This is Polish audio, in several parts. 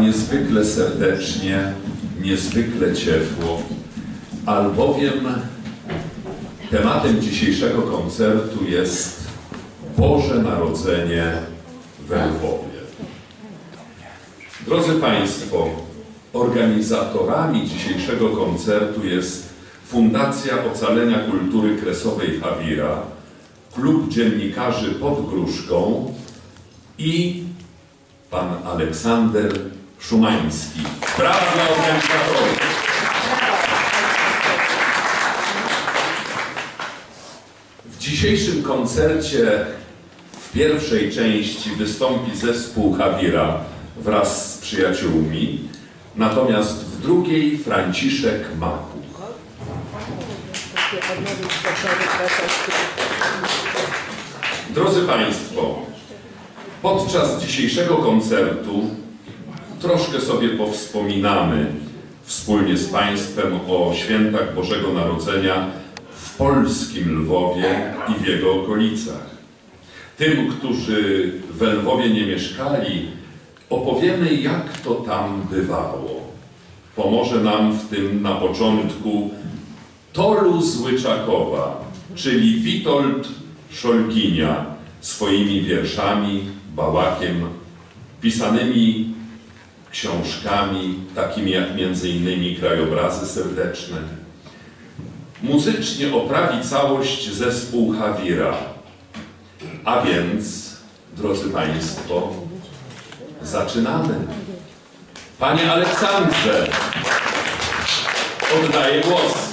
Niezwykle serdecznie, niezwykle ciepło, albowiem tematem dzisiejszego koncertu jest Boże Narodzenie w Lwowie. Drodzy Państwo, organizatorami dzisiejszego koncertu jest Fundacja Ocalenia Kultury Kresowej Hawira, Klub Dziennikarzy pod Gruszką i pan Aleksander Szumański. Brawa dla organizatorów. W dzisiejszym koncercie w pierwszej części wystąpi zespół Hawira wraz z przyjaciółmi, natomiast w drugiej Franciszek Makuch. Drodzy Państwo, podczas dzisiejszego koncertu troszkę sobie powspominamy wspólnie z Państwem o świętach Bożego Narodzenia w polskim Lwowie i w jego okolicach. Tym, którzy w Lwowie nie mieszkali, opowiemy, jak to tam bywało. Pomoże nam w tym na początku Tolu Złyczakowa, czyli Witold Szolginia swoimi wierszami, bałakiem, pisanymi książkami, takimi jak między innymi Krajobrazy Serdeczne. Muzycznie oprawi całość zespół Hawira. A więc, drodzy Państwo, zaczynamy. Panie Aleksandrze, oddaję głos.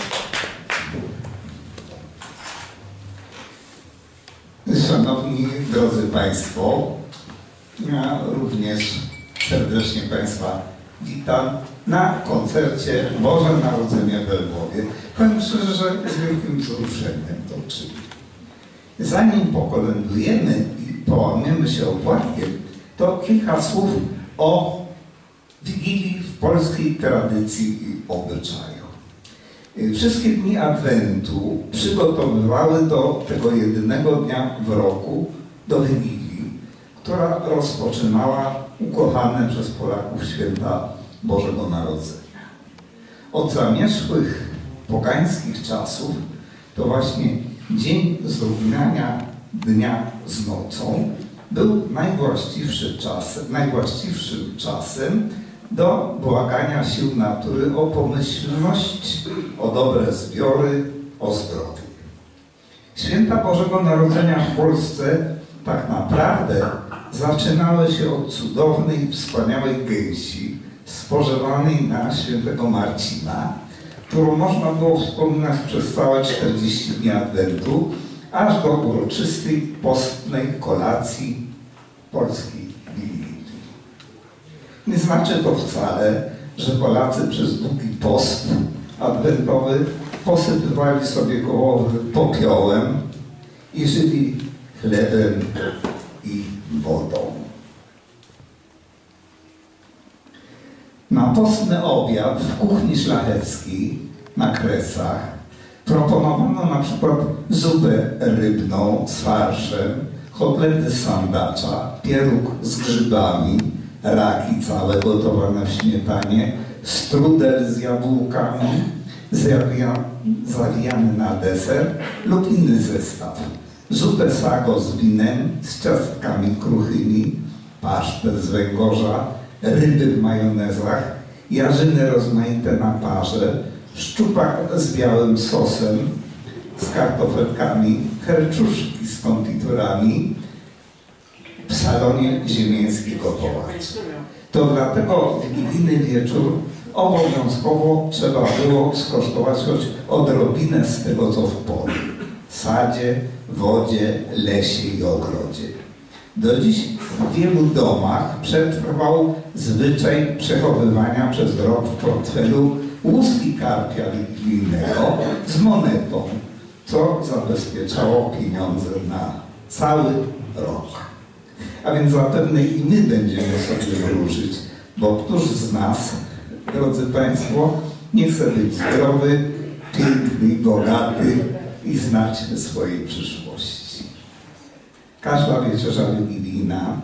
Szanowni drodzy Państwo, ja również serdecznie Państwa witam na koncercie Boże Narodzenie w Lwowie. Powiem szczerze, że z wielkim wzruszeniem to czynię. Zanim pokolędujemy i połamiemy się opłatkiem, to kilka słów o Wigilii w polskiej tradycji i obyczaju. Wszystkie dni Adwentu przygotowywały do tego jedynego dnia w roku, do Wigilii, która rozpoczynała ukochane przez Polaków święta Bożego Narodzenia. Od zamierzchłych pogańskich czasów to właśnie dzień zrównania dnia z nocą był najwłaściwszy czas, najwłaściwszym czasem do błagania sił natury o pomyślność, o dobre zbiory, o zdrowie. Święta Bożego Narodzenia w Polsce tak naprawdę zaczynały się od cudownej, wspaniałej gęsi spożywanej na świętego Marcina, którą można było wspominać przez całe 40 dni Adwentu, aż do uroczystej postnej kolacji polskiej Wigilii. Nie znaczy to wcale, że Polacy przez długi post adwentowy posypywali sobie głowy popiołem i żyli chlebem wodą. Na postny obiad w kuchni szlacheckiej na Kresach proponowano na przykład zupę rybną z farszem, kotlety z sandacza, pieróg z grzybami, raki całe gotowane w śmietanie, strudel z jabłkami, zawijany na deser lub inny zestaw. Zupę sago z winem, z ciastkami kruchymi, pasztet z węgorza, ryby w majonezach, jarzyny rozmaite na parze, szczupak z białym sosem, z kartofelkami, herczuszki z konfiturami w salonie ziemiańskiego pałacu. To dlatego w wigilijny wieczór obowiązkowo trzeba było skosztować choć odrobinę z tego, co w polu. Sadzie, wodzie, lesie i ogrodzie. Do dziś w wielu domach przetrwał zwyczaj przechowywania przez rok w portfelu łuski karpia wigilijnego z monetą, co zabezpieczało pieniądze na cały rok. A więc zapewne i my będziemy sobie wróżyć, bo któż z nas, drodzy Państwo, nie chce być zdrowy, piękny, bogaty i znać swojej przyszłości. Każda wieczerza wigilijna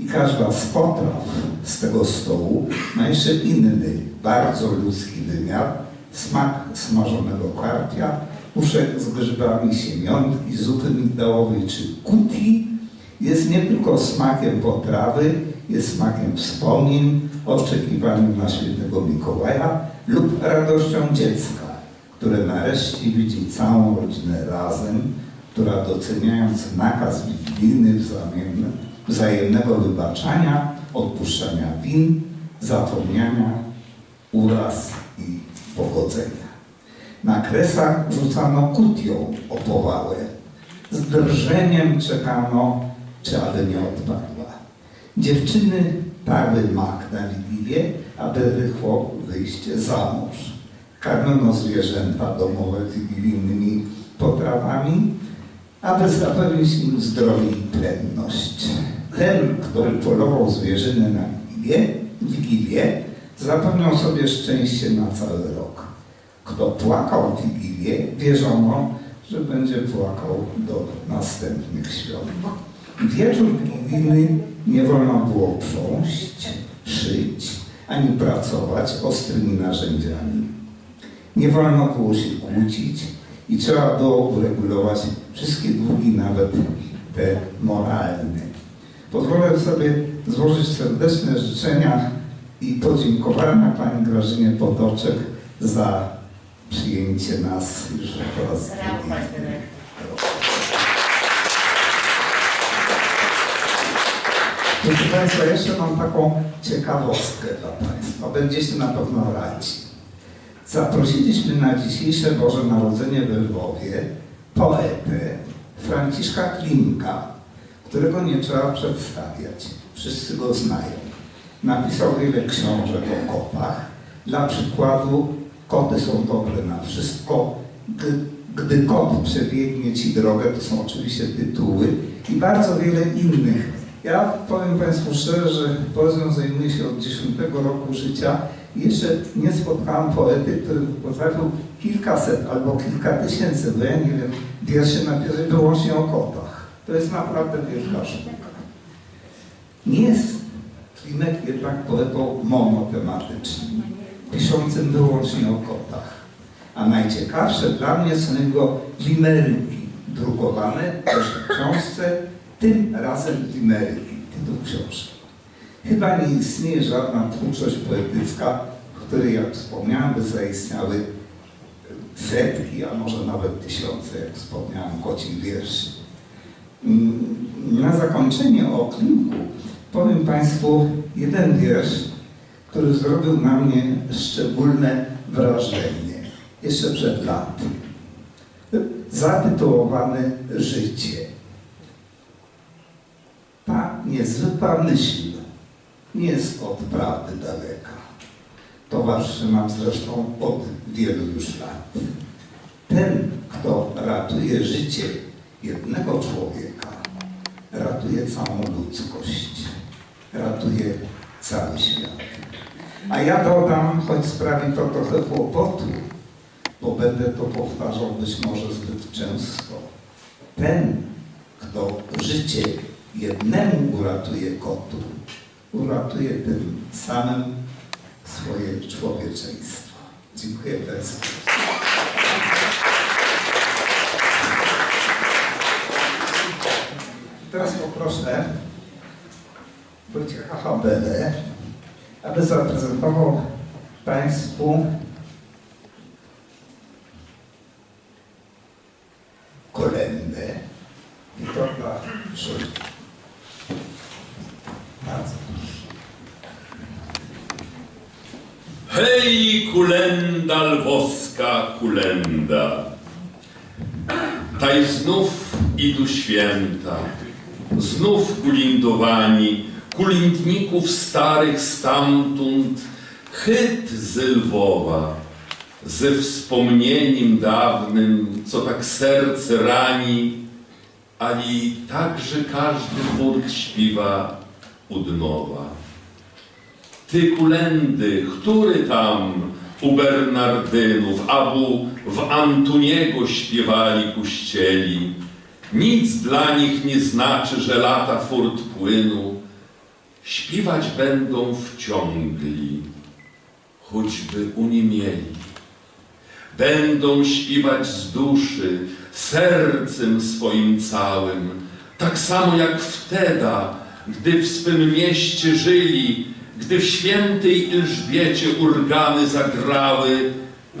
I każda z potraw z tego stołu ma jeszcze inny, bardzo ludzki wymiar. Smak smażonego karpia, puszek z grzybami siemiątki, zupy migdałowej czy kuti jest nie tylko smakiem potrawy, jest smakiem wspomnień, oczekiwaniem na świętego Mikołaja lub radością dziecka, które nareszcie widzi całą rodzinę razem, która doceniając nakaz wzajemne, wzajemnego wybaczania, odpuszczania win, zapomniania uraz i pogodzenia. Na kresach rzucano kutią opowałę. Z drżeniem czekano, czy aby nie odpadła. Dziewczyny tarły mak na Wigilię, aby rychło wyjść za mąż. Karmiono zwierzęta domowe wigilijnymi potrawami, aby zapewnić im zdrowie i plenność. Ten, kto upolował zwierzynę na Wigilię, Wigilię zapewniał sobie szczęście na cały rok. Kto płakał Wigilię, wierzono, że będzie płakał do następnych świąt. Wieczór wigilijny nie wolno było prząść, szyć, ani pracować ostrymi narzędziami. Nie wolno było się kłócić i trzeba było uregulować wszystkie długi, nawet te moralne. Pozwolę sobie złożyć serdeczne życzenia i podziękowania Pani Grażynie Potoczek za przyjęcie nas już po raz drugi. Proszę Państwa, jeszcze mam taką ciekawostkę dla Państwa. Będziecie na pewno radzi. Zaprosiliśmy na dzisiejsze Boże Narodzenie we Lwowie poetę Franciszka Klimka, którego nie trzeba przedstawiać. Wszyscy go znają. Napisał wiele książek o kotach. Dla przykładu, koty są dobre na wszystko. Gdy, kot przebiegnie Ci drogę, to są oczywiście tytuły i bardzo wiele innych. Ja powiem Państwu szczerze, że poezją zajmuję się od 10 roku życia jeszcze nie spotkałem poety, który potrafił kilkaset albo kilka tysięcy, bo ja nie wiem, wierszy napisać wyłącznie o kotach. To jest naprawdę wielka sztuka. Nie jest Klimek jednak poetą monotematycznym, piszącym wyłącznie o kotach. A najciekawsze dla mnie są jego limeryki, drukowane też w książce, tym razem limeryki, tytuł książki. Chyba nie istnieje żadna twórczość poetycka, w której, jak wspomniałem, by zaistniały setki, a może nawet tysiące, jak wspomniałem, kocich wierszy. Mm, Na zakończenie o Klimku powiem Państwu jeden wiersz, który zrobił na mnie szczególne wrażenie jeszcze przed laty. Zatytułowany Życie. Ta niezwykła myśl nie jest od prawdy daleka. Towarzyszy nam zresztą od wielu już lat. Ten, kto ratuje życie jednego człowieka, ratuje całą ludzkość, ratuje cały świat. A ja dodam, choć sprawi to trochę kłopotu, bo będę to powtarzał być może zbyt często. Ten, kto życie jednemu uratuje kotu, uratuje tym samym swoje człowieczeństwo. Dziękuję bardzo. Teraz poproszę Wojciecha Habelę, aby zaprezentował Państwu kolendę Witolda Szulika. Bardzo proszę. Hej, kulenda lwowska, kulenda. Taj znów idu święta, znów kulindowani, kulindników starych stamtąd, chyt z Lwowa, ze wspomnieniem dawnym, co tak serce rani, ali także każdy furt śpiewa od nowa. Ty kulendy, który tam u Bernardynów, abu w Antuniego śpiewali kuścieli. Nic dla nich nie znaczy, że lata furt płynu, śpiewać będą wciągli, choćby uniemieli. Będą śpiewać z duszy, sercem swoim całym, tak samo jak wtedy, gdy w swym mieście żyli, gdy w świętej Elżbiecie urgany zagrały,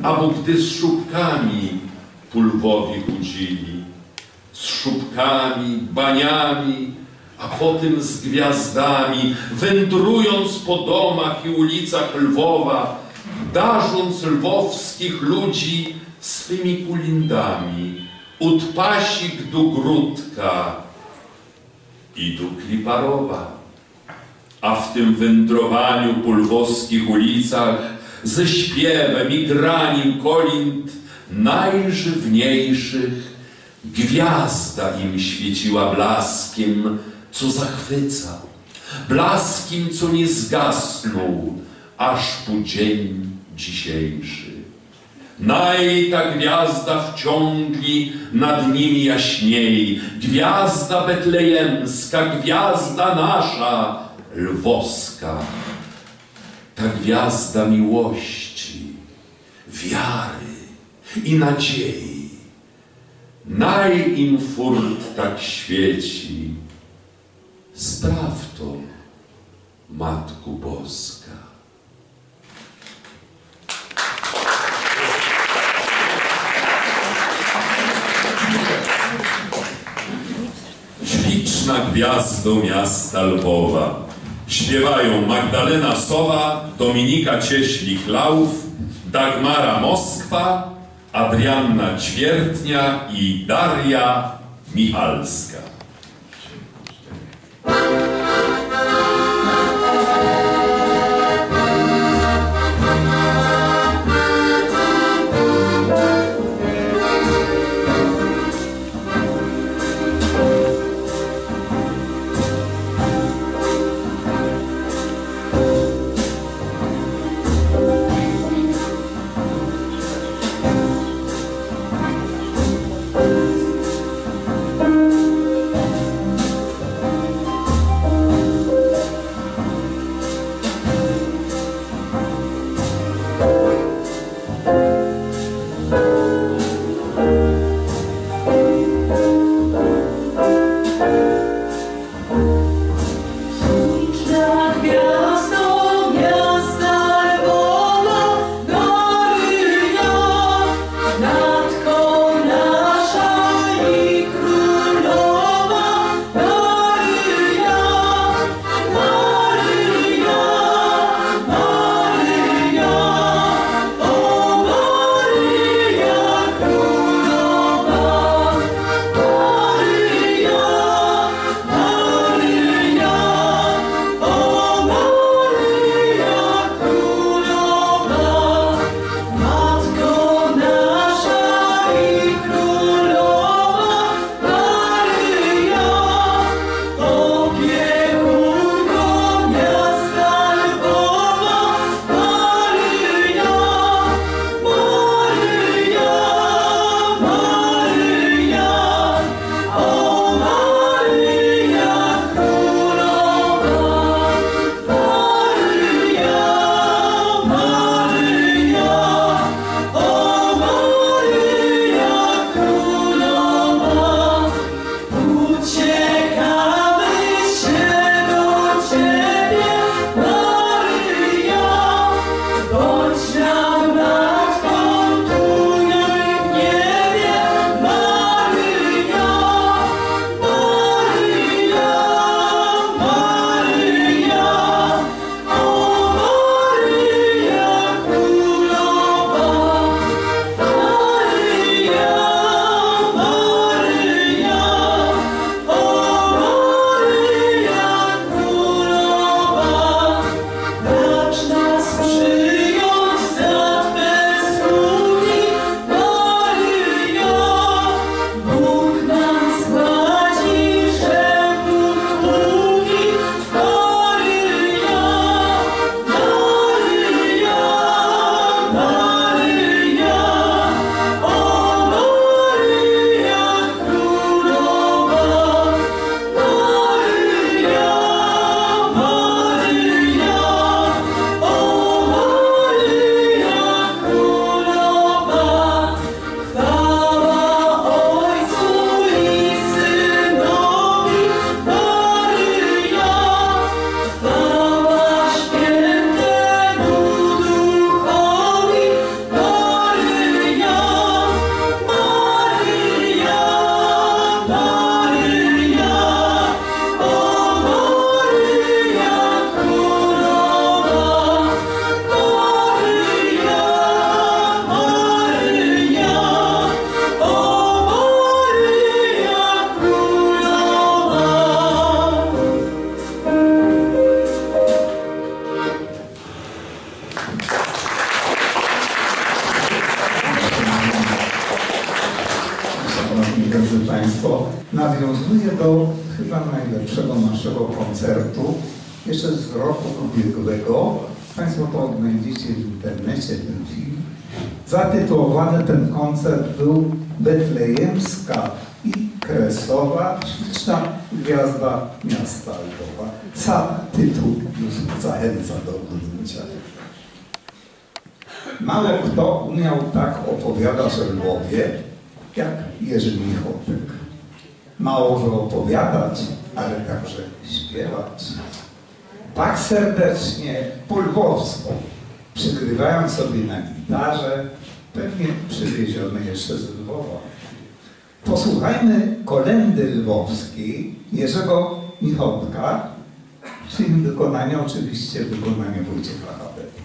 albo gdy z szubkami pulwowi chudzili. Z szubkami, baniami, a potem z gwiazdami, wędrując po domach i ulicach Lwowa, darząc lwowskich ludzi swymi kulindami, od pasik do grudka i do Kliparowa. A w tym wędrowaniu po lwowskich ulicach ze śpiewem i graniem kolind najżywniejszych gwiazda im świeciła blaskiem, co zachwyca, blaskiem, co nie zgasnął, aż po dzień dzisiejszy. Naj ta gwiazda wciągli nad nimi jaśniej, gwiazda betlejemska, gwiazda nasza, lwowska. Ta gwiazda miłości, wiary i nadziei. Naj im furt tak świeci. Spraw to, Matku Boska. Śliczna gwiazdo miasta Lwowa. Śpiewają Magdalena Sowa, Dominika Cieślik-Lauf, Dagmara Moskwa, Adrianna Ćwiertnia i Daria Michalska.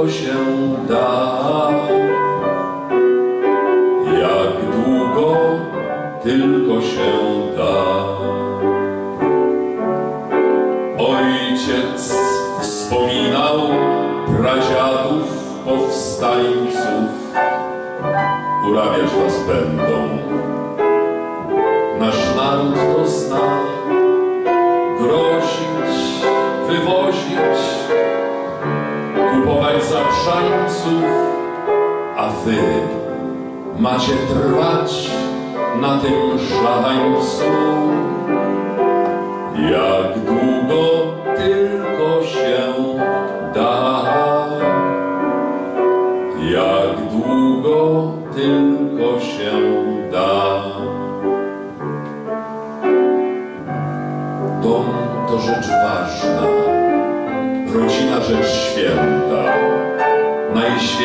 colchão da szańców, a wy macie trwać na tym szaleństwie.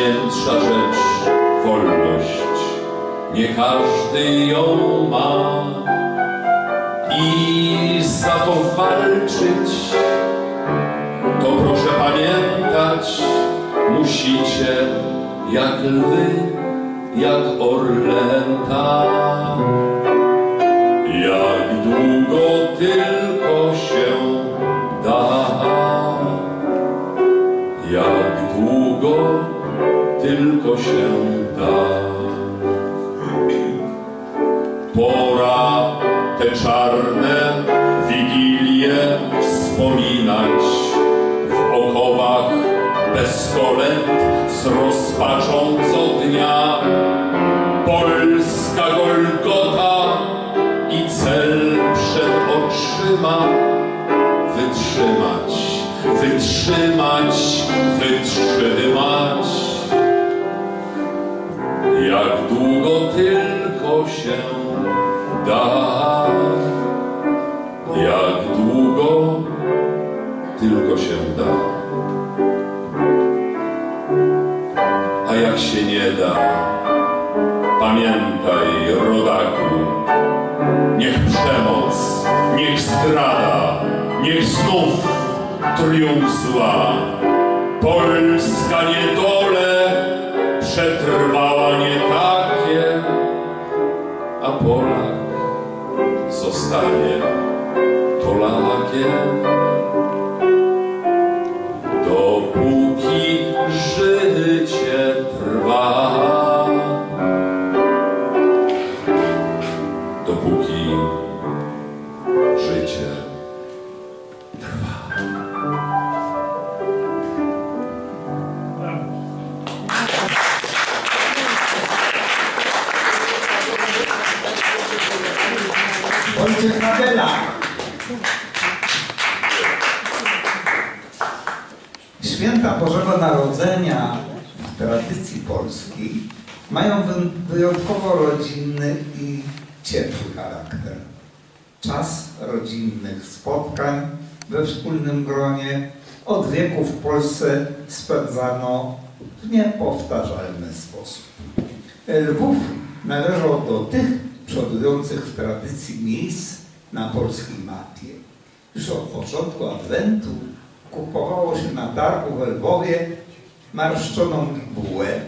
najświętsza rzecz wolność. Nie każdy ją ma i za to walczyć, to proszę pamiętać, musicie jak lwy, jak orlęta. Jak długo tylko się da, jak długo się da. Pora te czarne wigilie wspominać w okowach bez kolęd z rozpaczą co dnia. Polska golgota i cel przed oczyma wytrzymać, wytrzymać Pamiętaj, rodaku, niech przemoc, niech zdrada, niech znów triumf zła. Polska niedole przetrwała nie takie, a Polak zostanie Polakiem. Czas rodzinnych spotkań we wspólnym gronie od wieku w Polsce spędzano w niepowtarzalny sposób. Lwów należał do tych przodujących w tradycji miejsc na polskiej mapie. Już od początku Adwentu kupowało się na targu w Lwowie marszczoną bibułę,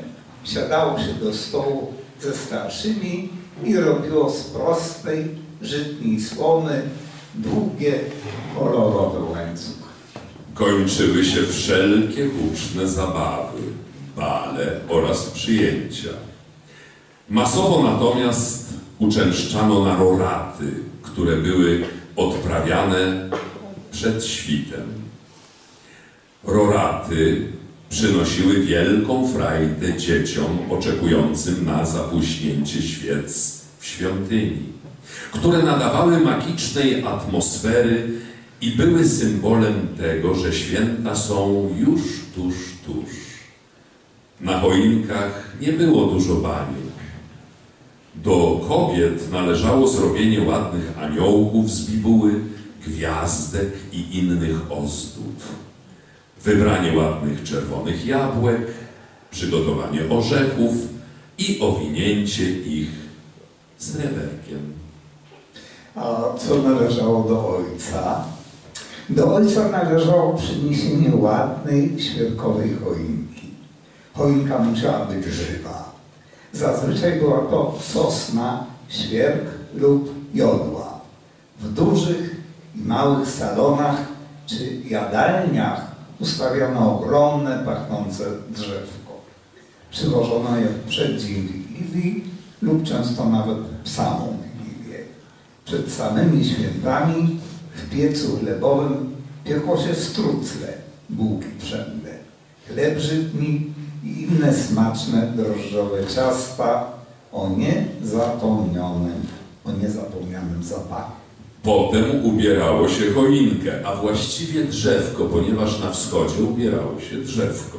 siadało się do stołu ze starszymi i robiło z prostej, żytniej słomy długie, kolorowe łańcuchy. Kończyły się wszelkie huczne zabawy, bale oraz przyjęcia. Masowo natomiast uczęszczano na roraty, które były odprawiane przed świtem. Roraty przynosiły wielką frajdę dzieciom oczekującym na zapuśnięcie świec w świątyni, które nadawały magicznej atmosfery i były symbolem tego, że święta są już tuż, tuż. Na choinkach nie było dużo baniek. Do kobiet należało zrobienie ładnych aniołków z bibuły, gwiazdek i innych ozdób, wybranie ładnych czerwonych jabłek, przygotowanie orzechów i owinięcie ich sreberkiem. A co należało do ojca? Do ojca należało przyniesienie ładnej, świerkowej choinki. Choinka musiała być żywa. Zazwyczaj była to sosna, świerk lub jodła. W dużych i małych salonach czy jadalniach ustawiano ogromne, pachnące drzewko. Przywożono je w przeddzień Wigilii lub często nawet samą. Przed samymi świętami w piecu chlebowym piekło się strucle, bułki pszenne, chleb żytni i inne smaczne drożdżowe ciasta o niezapomnianym, o niezapomnianym zapachu. Potem ubierało się choinkę, a właściwie drzewko, ponieważ na wschodzie ubierało się drzewko.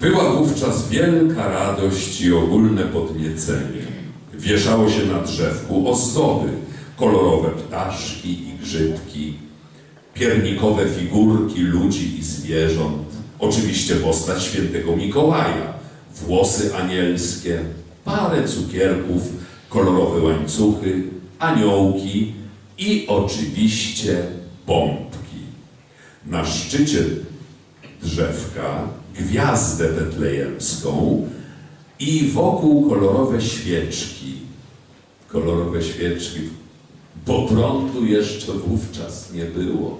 Była wówczas wielka radość i ogólne podniecenie. Wieszało się na drzewku ozdoby, kolorowe ptaszki i grzybki, piernikowe figurki ludzi i zwierząt, oczywiście postać świętego Mikołaja, włosy anielskie, parę cukierków, kolorowe łańcuchy, aniołki i oczywiście pompki. Na szczycie drzewka gwiazdę betlejemską i wokół kolorowe świeczki. Kolorowe świeczki, bo prądu jeszcze wówczas nie było.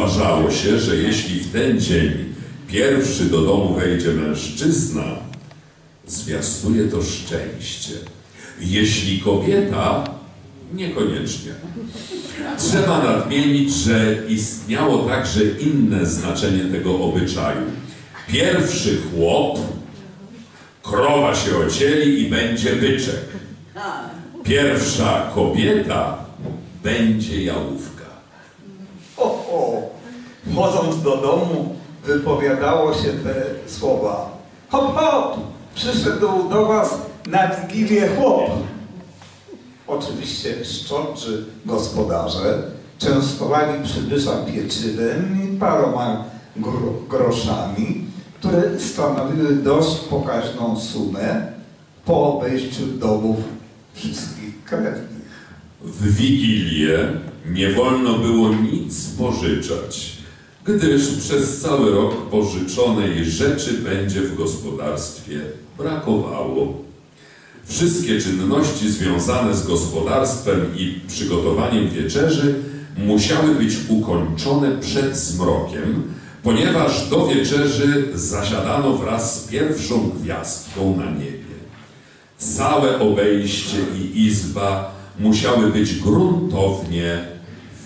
Uważało się, że jeśli w ten dzień pierwszy do domu wejdzie mężczyzna, zwiastuje to szczęście. Jeśli kobieta, niekoniecznie. Trzeba nadmienić, że istniało także inne znaczenie tego obyczaju. Pierwszy chłop, krowa się ocieli i będzie byczek. Pierwsza kobieta będzie jałówka. Wchodząc do domu, wypowiadało się te słowa. Hop, hop, przyszedł do was na Wigilię chłop. Oczywiście szczodrzy gospodarze częstowali przybysza pieczywem i paroma gro groszami, które stanowiły dość pokaźną sumę po obejściu domów wszystkich krewnych. W Wigilię nie wolno było nic pożyczać, gdyż przez cały rok pożyczonej rzeczy będzie w gospodarstwie brakowało. Wszystkie czynności związane z gospodarstwem i przygotowaniem wieczerzy musiały być ukończone przed zmrokiem, ponieważ do wieczerzy zasiadano wraz z pierwszą gwiazdką na niebie. Całe obejście i izba musiały być gruntownie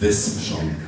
wysprzątane.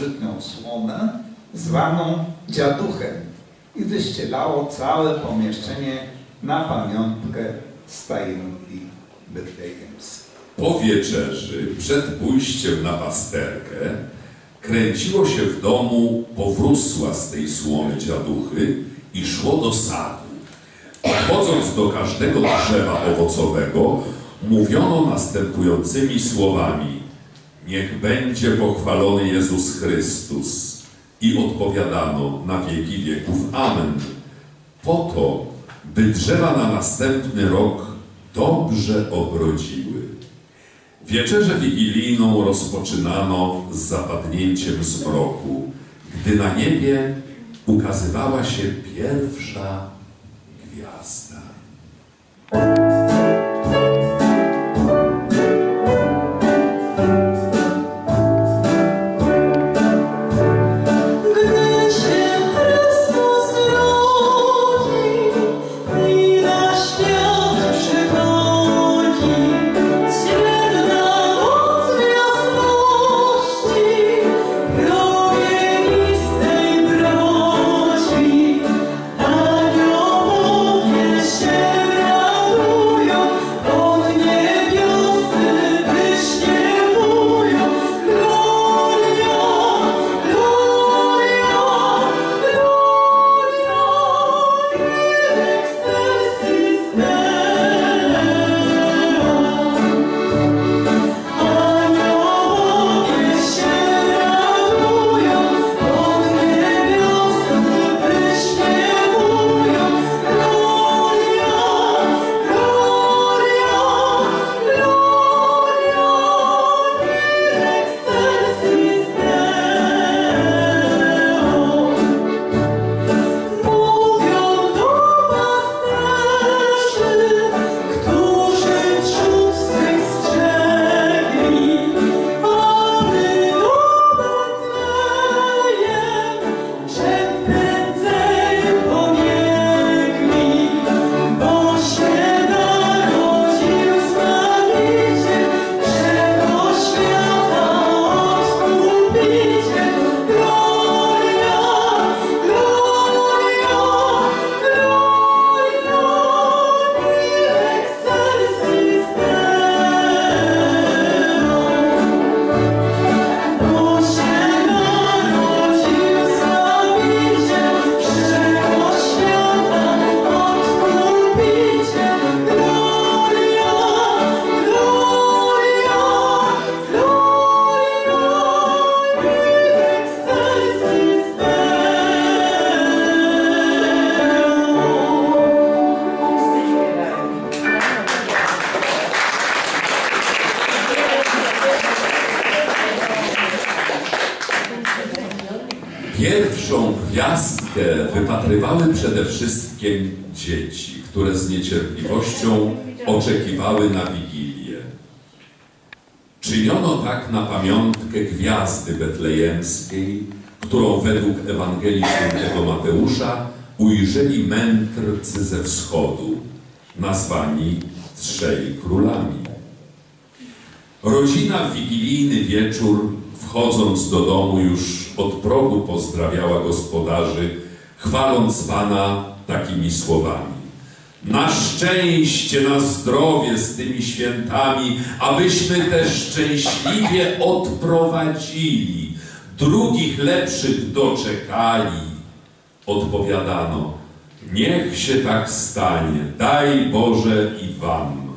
Żytnią słomę, zwaną dziaduchem i wyścielało całe pomieszczenie na pamiątkę stajenki betlejemskiej. Po wieczerzy, przed pójściem na pasterkę, kręciło się w domu powrósła z tej słomy dziaduchy i szło do sadu. Podchodząc do każdego drzewa owocowego, mówiono następującymi słowami: Niech będzie pochwalony Jezus Chrystus. I odpowiadano na wieki wieków Amen. Po to, by drzewa na następny rok dobrze obrodziły. Wieczerzę wigilijną rozpoczynano z zapadnięciem zmroku, gdy na niebie ukazywała się pierwsza gwiazda. Niecierpliwością oczekiwały na Wigilię. Czyniono tak na pamiątkę gwiazdy betlejemskiej, którą według Ewangelii Świętego Mateusza ujrzeli mędrcy ze wschodu, nazwani trzej królami. Rodzina w wigilijny wieczór, wchodząc do domu, już od progu pozdrawiała gospodarzy, chwaląc Pana takimi słowami. Na szczęście, na zdrowie z tymi świętami, abyśmy też szczęśliwie odprowadzili, drugich lepszych doczekali. Odpowiadano, niech się tak stanie, daj Boże i Wam.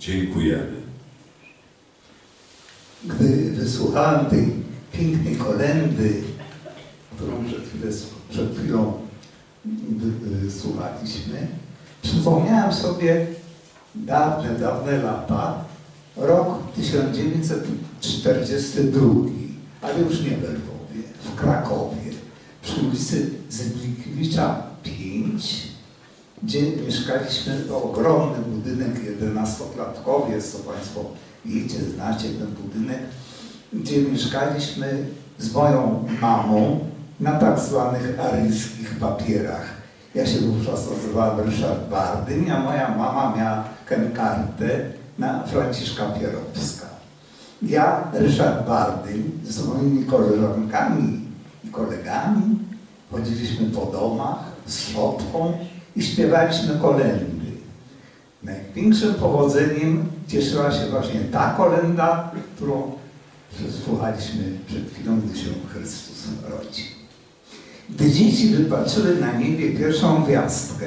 Dziękujemy. Gdy wysłuchałem tej pięknej kolendy, którą przed, przed chwilą y, y, słuchaliśmy, przypomniałem sobie dawne, dawne lata, rok 1942, ale już nie w Lwowie, w Krakowie, przy ulicy Zyblikiewicza 5, gdzie mieszkaliśmy, to ogromny budynek 11-klatkowy, jest to Państwo wiecie, znacie ten budynek, gdzie mieszkaliśmy z moją mamą na tak zwanych aryjskich papierach. Ja się wówczas nazywałem Ryszard Bardyn, a moja mama miała kartę na Franciszka Pierowska. Ja, Ryszard Bardyn, z moimi koleżankami i kolegami chodziliśmy po domach z szopką i śpiewaliśmy kolendy. Największym powodzeniem cieszyła się właśnie ta kolenda, którą słuchaliśmy przed chwilą, gdy się Chrystus rodzi. Gdy dzieci wypatrzyły na niebie pierwszą gwiazdkę,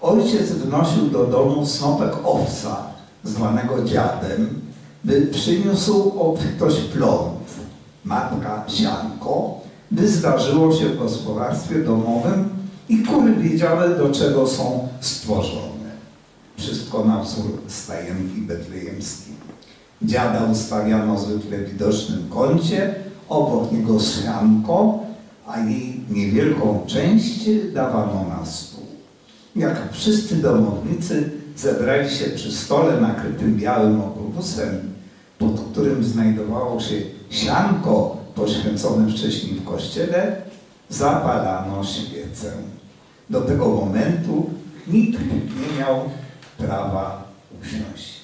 ojciec wnosił do domu snopek owca, zwanego dziadem, by przyniósł obfitość plonów. Matka sianko, by zdarzyło się w gospodarstwie domowym i kury wiedziały, do czego są stworzone. Wszystko na wzór stajenki betlejemskiej. Dziada ustawiano zwykle w widocznym kącie, obok niego sianko, a jej niewielką część dawano na stół. Jak wszyscy domownicy zebrali się przy stole nakrytym białym obrusem, pod którym znajdowało się sianko poświęcone wcześniej w kościele, zapalano świecę. Do tego momentu nikt nie miał prawa usiąść.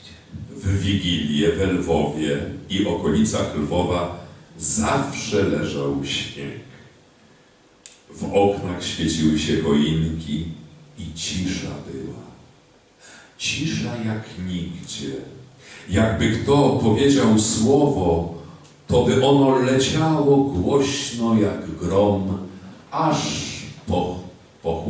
W Wigilię w Lwowie i okolicach Lwowa zawsze leżał śnieg. W oknach świeciły się choinki i cisza była. Cisza jak nigdzie. Jakby kto powiedział słowo, to by ono leciało głośno jak grom, aż po, po.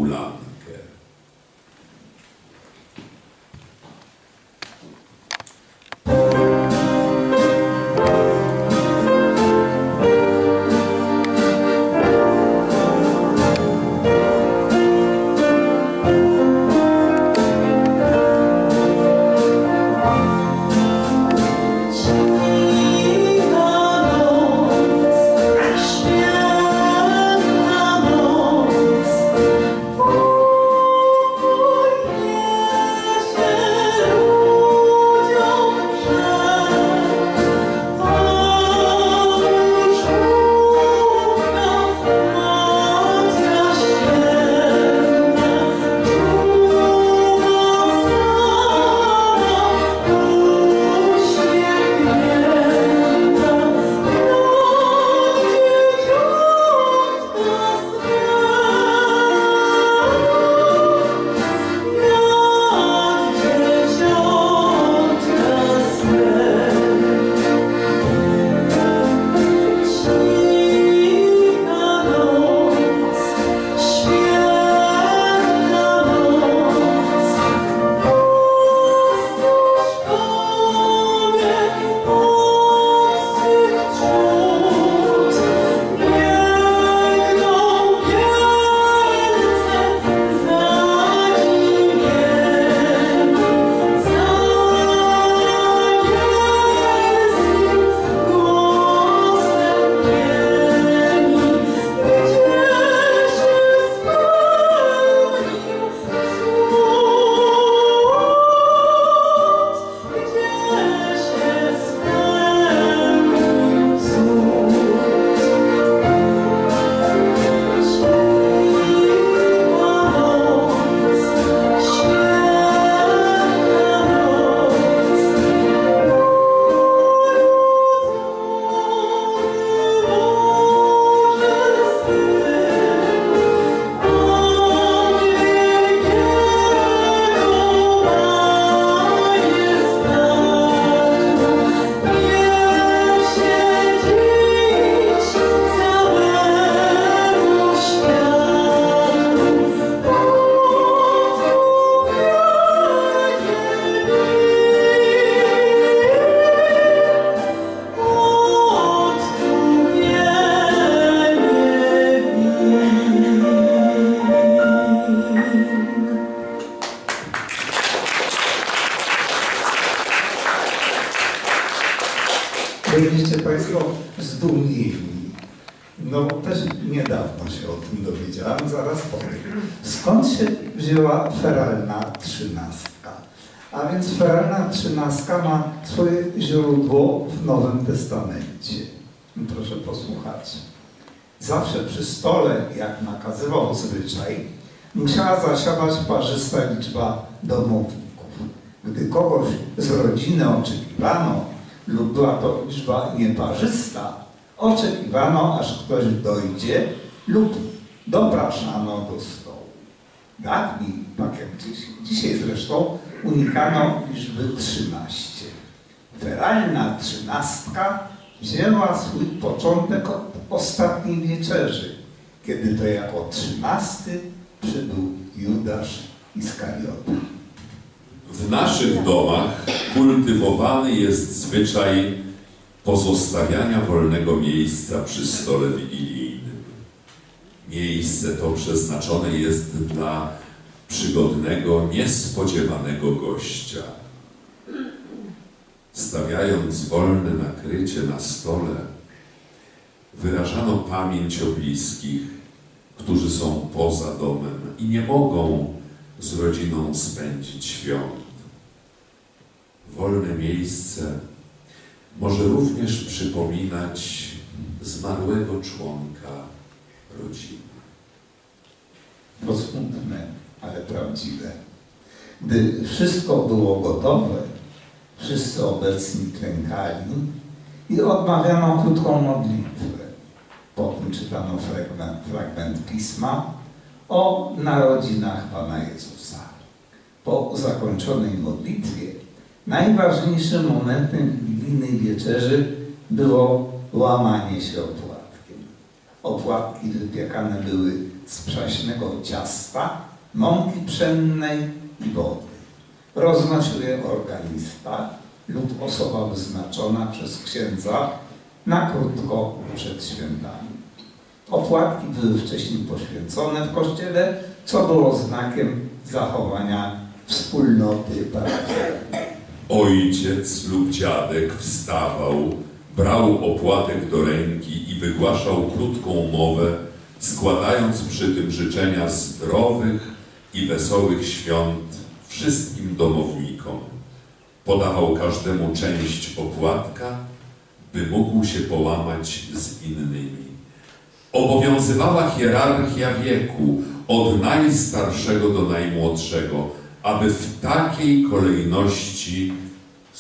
Gdy kogoś z rodziny oczekiwano, lub była to liczba nieparzysta, oczekiwano, aż ktoś dojdzie lub dopraszano do stołu. I tak jak dzisiaj zresztą unikano liczby 13. Feralna trzynastka wzięła swój początek od ostatniej wieczerzy, kiedy to jako trzynasty przybył Judasz Iskariota. W naszych domach kultywowany jest zwyczaj pozostawiania wolnego miejsca przy stole wigilijnym. Miejsce to przeznaczone jest dla przygodnego, niespodziewanego gościa. Stawiając wolne nakrycie na stole, wyrażano pamięć o bliskich, którzy są poza domem i nie mogą z rodziną spędzić świąt. Wolne miejsce może również przypominać zmarłego członka rodziny. To smutne, ale prawdziwe. Gdy wszystko było gotowe, wszyscy obecni klękali i odmawiano krótką modlitwę. Potem czytano fragment, fragment pisma o narodzinach Pana Jezusa. Po zakończonej modlitwie najważniejszym momentem wigilijnej wieczerzy było łamanie się opłatkiem. Opłatki wypiekane były z przaśnego ciasta, mąki pszennej i wody. Roznosił je organista lub osoba wyznaczona przez księdza na krótko przed świętami. Opłatki były wcześniej poświęcone w kościele, co było znakiem zachowania wspólnoty parafialnej. Ojciec lub dziadek wstawał, brał opłatek do ręki i wygłaszał krótką mowę, składając przy tym życzenia zdrowych i wesołych świąt wszystkim domownikom. Podawał każdemu część opłatka, by mógł się połamać z innymi. Obowiązywała hierarchia wieku od najstarszego do najmłodszego, aby w takiej kolejności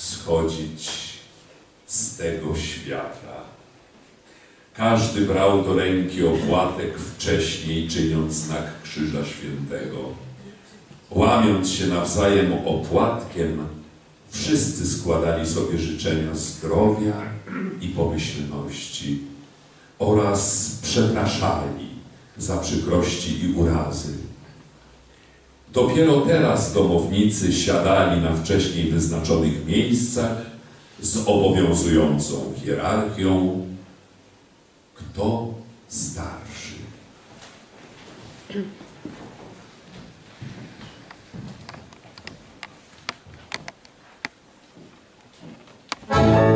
schodzić z tego świata. Każdy brał do ręki opłatek wcześniej, czyniąc znak Krzyża Świętego. Łamiąc się nawzajem opłatkiem, wszyscy składali sobie życzenia zdrowia i pomyślności oraz przepraszali za przykrości i urazy. Dopiero teraz domownicy siadali na wcześniej wyznaczonych miejscach z obowiązującą hierarchią. Kto starszy?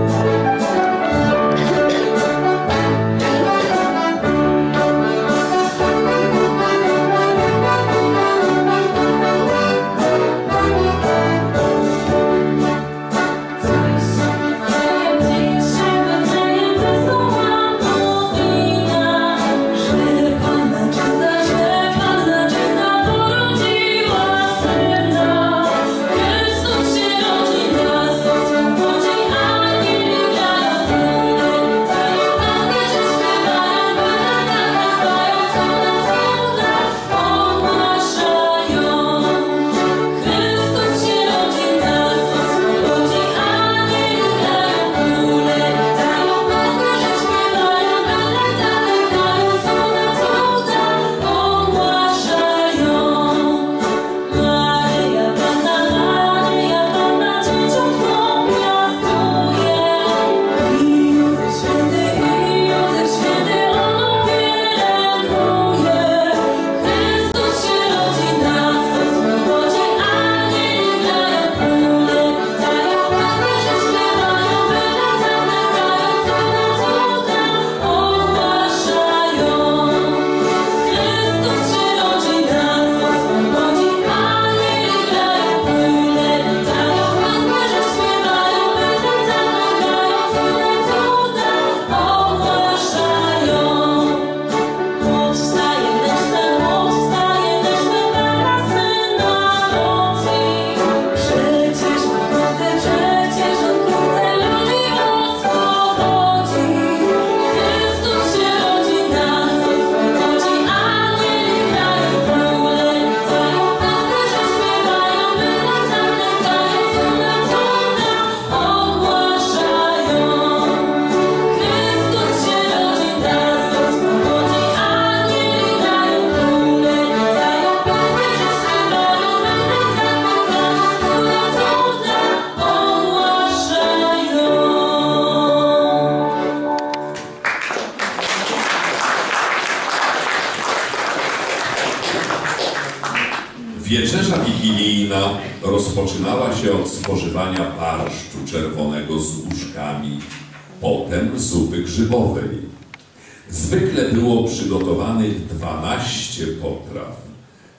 12 potraw.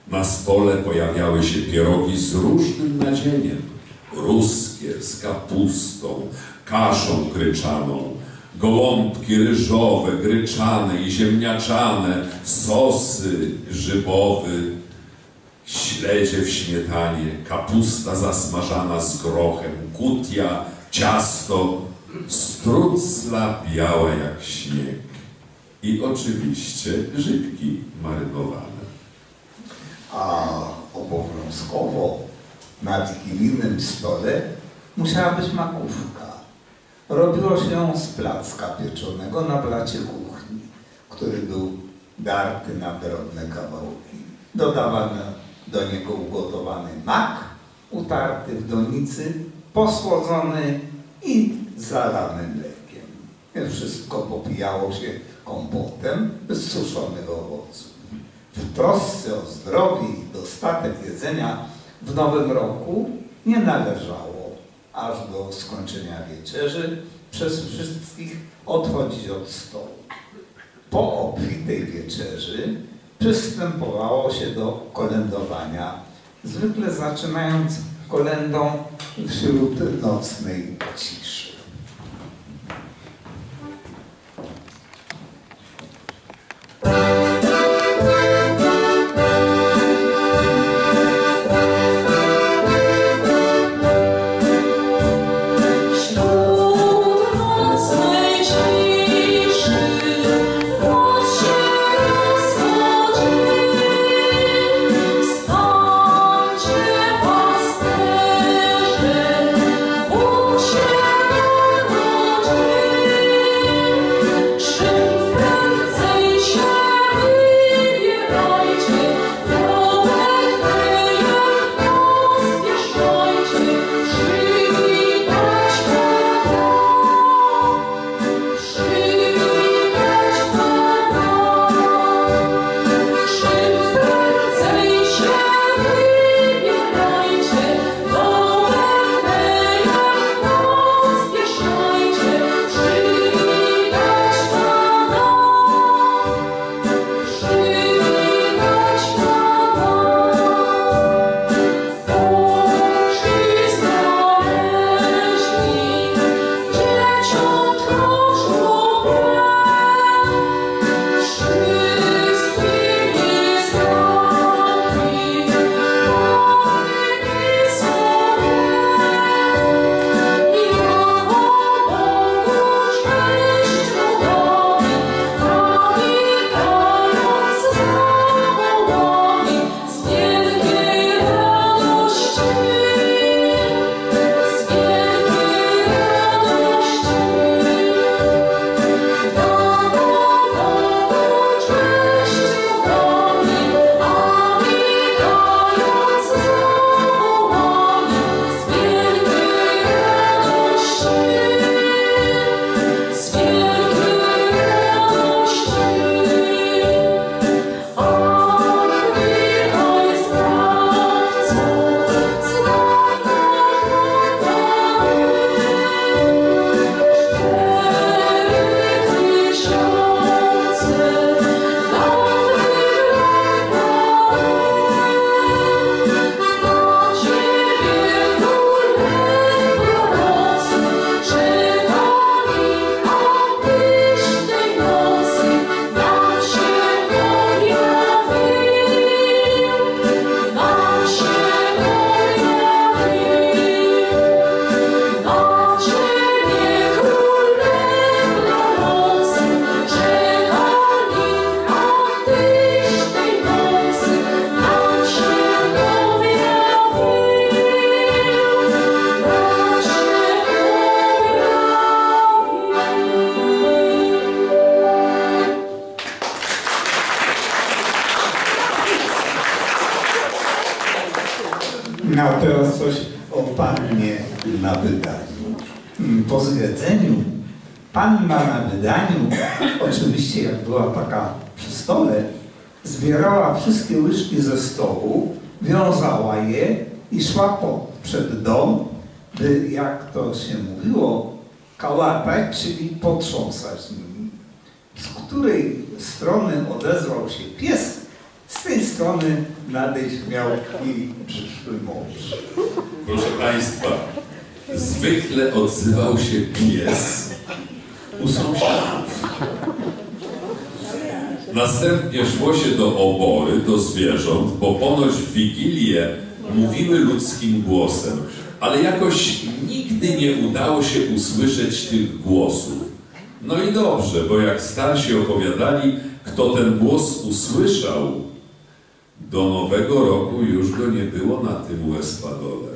Na stole pojawiały się pierogi z różnym nadzieniem. Ruskie z kapustą, kaszą gryczaną, gołąbki ryżowe, gryczane i ziemniaczane, sosy grzybowy, śledzie w śmietanie, kapusta zasmażana z grochem, kutia, ciasto, strucla biała jak śnieg i oczywiście grzybki marynowane. A obowiązkowo na wigilijnym stole musiała być makówka. Robiło się ją z placka pieczonego na blacie kuchni, który był darty na drobne kawałki. Dodawano do niego ugotowany mak, utarty w donicy, posłodzony i zalany mlekiem. Wszystko popijało się kompotem z suszonych owoców. W trosce o zdrowie i dostatek jedzenia w nowym roku nie należało aż do skończenia wieczerzy przez wszystkich odchodzić od stołu. Po obfitej wieczerzy przystępowało się do kolędowania, zwykle zaczynając kolędą wśród nocnej ciszy. Pies, z tej strony nadejść miał i przyszły mąż. Proszę Państwa, zwykle odzywał się pies u sąsiadów. Następnie szło się do obory, do zwierząt, bo ponoć w Wigilię mówiły ludzkim głosem, ale jakoś nigdy nie udało się usłyszeć tych głosów. No i dobrze, bo jak starsi opowiadali, kto ten głos usłyszał, do nowego roku już go nie było na tym Westfadole.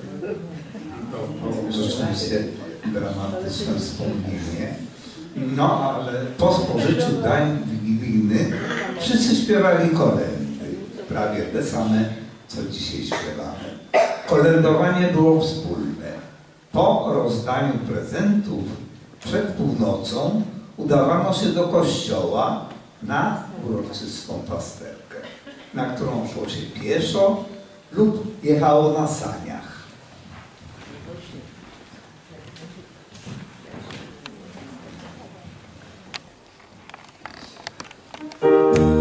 To rzeczywiście dramatyczne wspomnienie. No ale po spożyciu dań wigilijnych wszyscy śpiewali kolendy. Prawie te same, co dzisiaj śpiewamy. Kolędowanie było wspólne. Po rozdaniu prezentów przed północą udawano się do kościoła na uroczystą pasterkę, na którą szło się pieszo lub jechało na saniach. Szłoby,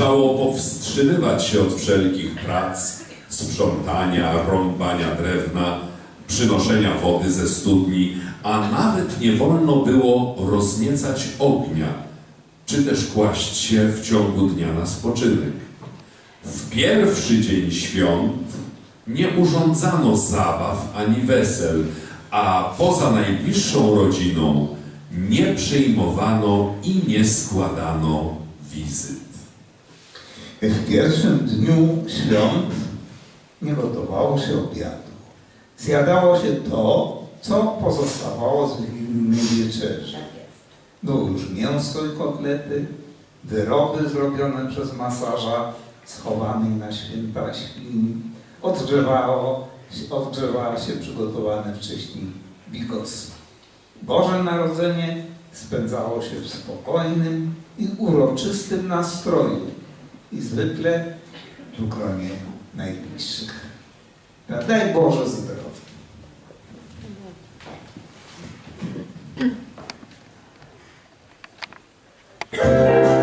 Należało powstrzymywać się od wszelkich prac, sprzątania, rąbania drewna, przynoszenia wody ze studni, a nawet nie wolno było rozniecać ognia, czy też kłaść się w ciągu dnia na spoczynek. W pierwszy dzień świąt nie urządzano zabaw ani wesel, a poza najbliższą rodziną nie przyjmowano i nie składano wizyt. W pierwszym dniu świąt nie gotowało się obiadu. Zjadało się to, co pozostawało z wigilijnej wieczerzy. Było już mięso i kotlety, wyroby zrobione przez masaża schowanej na święta świni, odgrzewało, odgrzewała się przygotowany wcześniej bikoc. Boże Narodzenie spędzało się w spokojnym i uroczystym nastroju i zwykle w gronie najbliższych. Daj Boże zdrowia. Hej,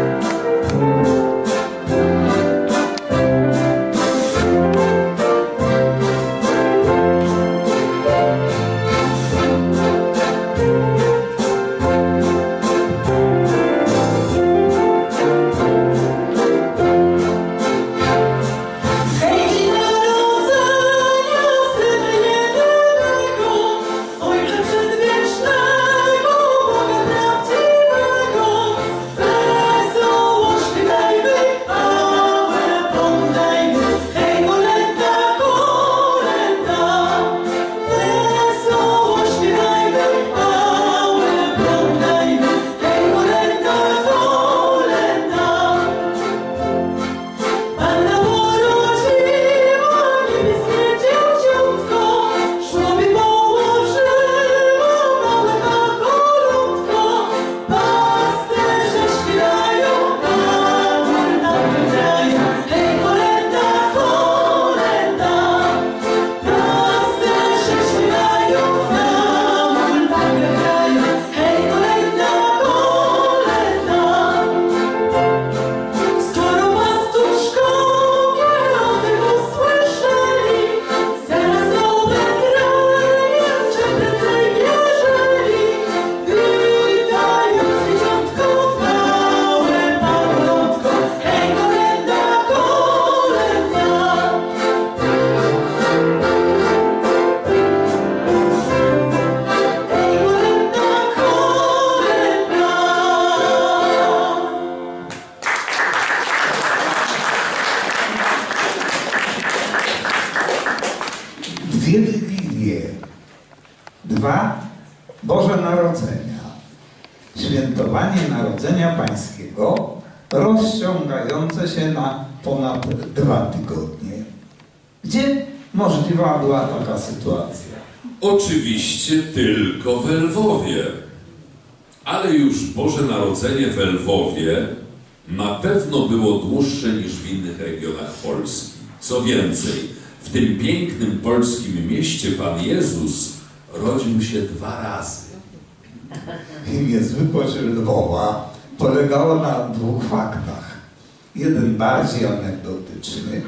Co więcej, w tym pięknym polskim mieście Pan Jezus rodził się dwa razy. I niezwykłość Lwowa polegała na dwóch faktach. Jeden bardziej anegdotyczny.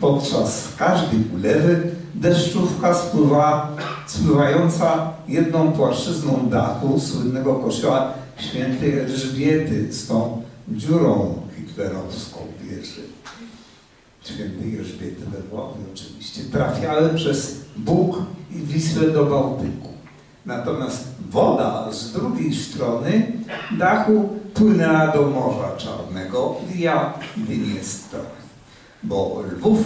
Podczas każdej ulewy deszczówka spływa, spływająca jedną płaszczyzną dachu słynnego kościoła świętej Elżbiety z tą dziurą hitlerowską wieży. Świętej Elżbiety Lwowie oczywiście. Trafiały przez Bóg i Wisłę do Bałtyku. Natomiast woda z drugiej strony dachu płynęła do Morza Czarnego via Dniestr, bo Lwów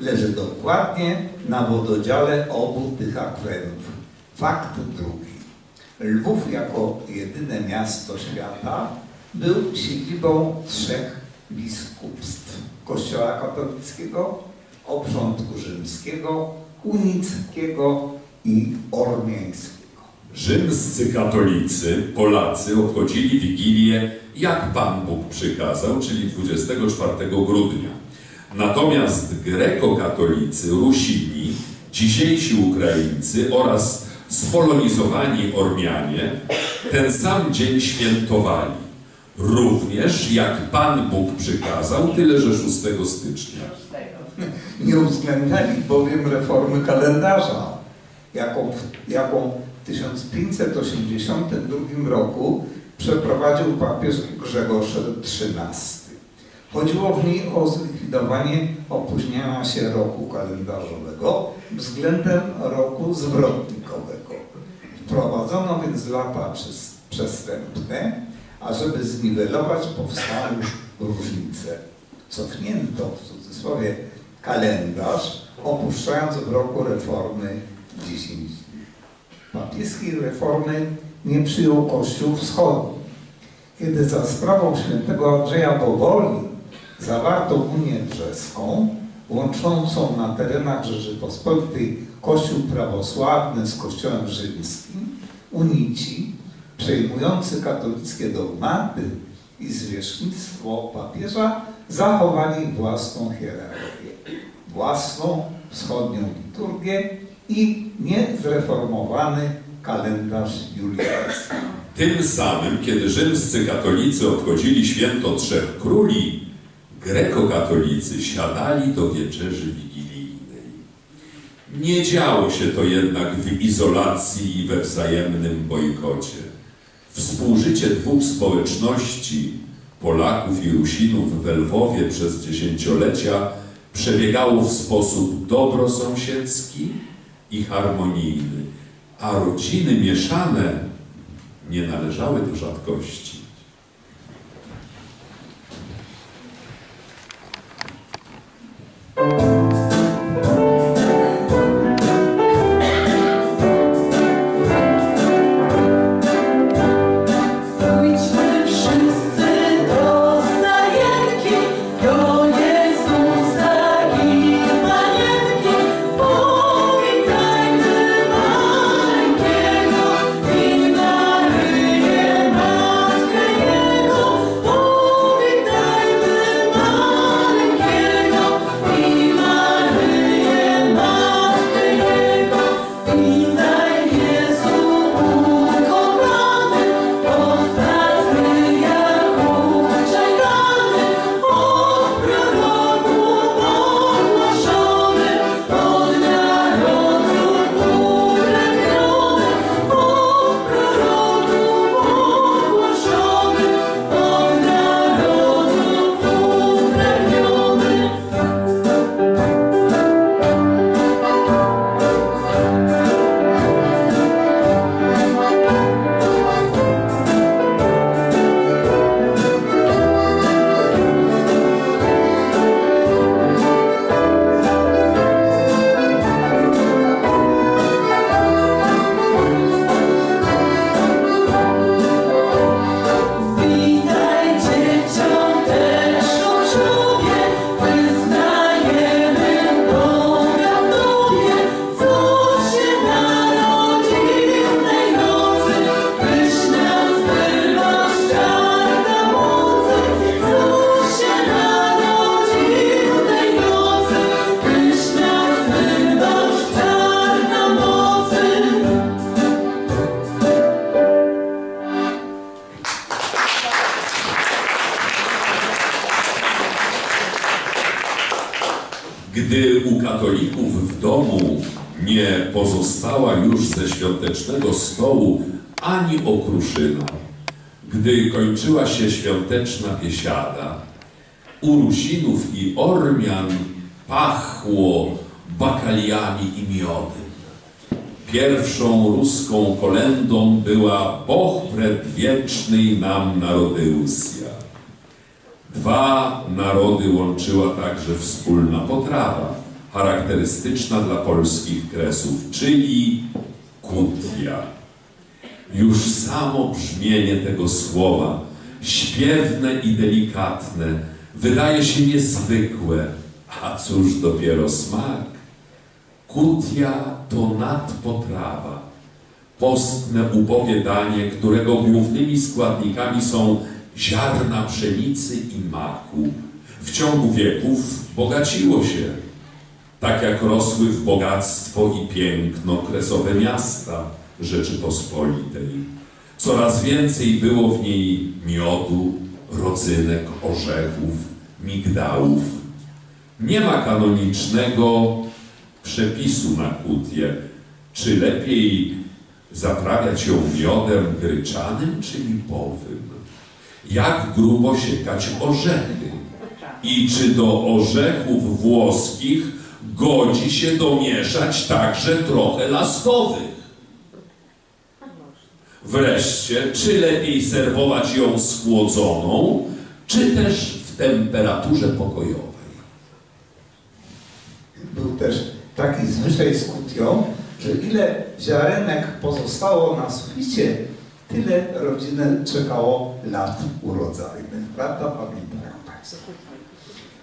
leży dokładnie na wododziale obu tych akwenów. Fakt drugi. Lwów jako jedyne miasto świata był siedzibą trzech biskupstw. Kościoła katolickiego, obrządku rzymskiego, unickiego i ormiańskiego. Rzymscy katolicy, Polacy obchodzili Wigilię jak Pan Bóg przykazał, czyli 24 grudnia. Natomiast grekokatolicy, Rusini, dzisiejsi Ukraińcy oraz spolonizowani Ormianie ten sam dzień świętowali. Również jak Pan Bóg przykazał, tyle że 6 stycznia. Nie uwzględniali bowiem reformy kalendarza, jaką jaką w 1582 roku przeprowadził papież Grzegorz XIII. Chodziło w niej o zlikwidowanie opóźniania się roku kalendarzowego względem roku zwrotnikowego. Wprowadzono więc lata przes- przestępne, ażeby zniwelować powstałe różnice. Cofnięto w cudzysłowie kalendarz, opuszczając w roku reformy 10 dni. Papieskiej reformy nie przyjął Kościół Wschodni. Kiedy za sprawą świętego Andrzeja Boboli zawarto Unię Brzeską, łączącą na terenach Rzeczypospolitej Kościół prawosławny z Kościołem rzymskim, unici, przejmujący katolickie dogmaty i zwierzchnictwo papieża, zachowali własną hierarchię, własną wschodnią liturgię i niezreformowany kalendarz juliański. Tym samym, kiedy rzymscy katolicy obchodzili święto Trzech Króli, grekokatolicy siadali do wieczerzy wigilijnej. Nie działo się to jednak w izolacji i we wzajemnym bojkocie. Współżycie dwóch społeczności, Polaków i Rusinów w Lwowie przez dziesięciolecia przebiegało w sposób dobrosąsiedzki i harmonijny, a rodziny mieszane nie należały do rzadkości. Pójdźmy świąteczna biesiada, u Rusinów i Ormian pachło bakaliami i miodem. Pierwszą ruską kolendą była Boh predwieczny nam narodeusja. Dwa narody łączyła także wspólna potrawa, charakterystyczna dla polskich kresów, czyli kutia. Już samo brzmienie tego słowa, śpiewne i delikatne, wydaje się niezwykłe, a cóż dopiero smak. Kutia to nadpotrawa, postne ubogie danie, którego głównymi składnikami są ziarna pszenicy i maku. W ciągu wieków bogaciło się, tak jak rosły w bogactwo i piękno kresowe miasta Rzeczypospolitej. Coraz więcej było w niej miodu, rodzynek, orzechów, migdałów. Nie ma kanonicznego przepisu na kutię, czy lepiej zaprawiać ją miodem gryczanym czy lipowym. Jak grubo siekać orzechy i czy do orzechów włoskich godzi się domieszać także trochę laskowych. Wreszcie, czy lepiej serwować ją schłodzoną, czy też w temperaturze pokojowej. Był też taki zwyczaj z kutią, że ile ziarenek pozostało na suficie, tyle rodzinę czekało lat urodzajnych. Prawda? Pamiętają Państwo.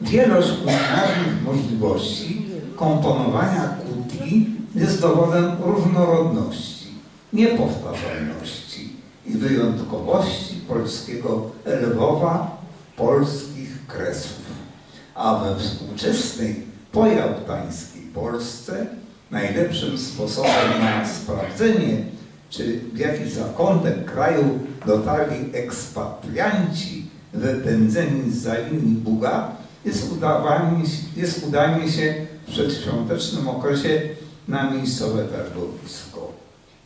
Wielość kulinarnych możliwości komponowania kutli jest dowodem różnorodności, niepowtarzalności i wyjątkowości polskiego Lwowa, polskich kresów. A we współczesnej pojałtańskiej Polsce najlepszym sposobem na sprawdzenie, czy w jaki zakątek kraju dotarli ekspatrianci wypędzeni z linii Buga, jest, udawanie, jest udanie się w przedświątecznym okresie na miejscowe targowisko.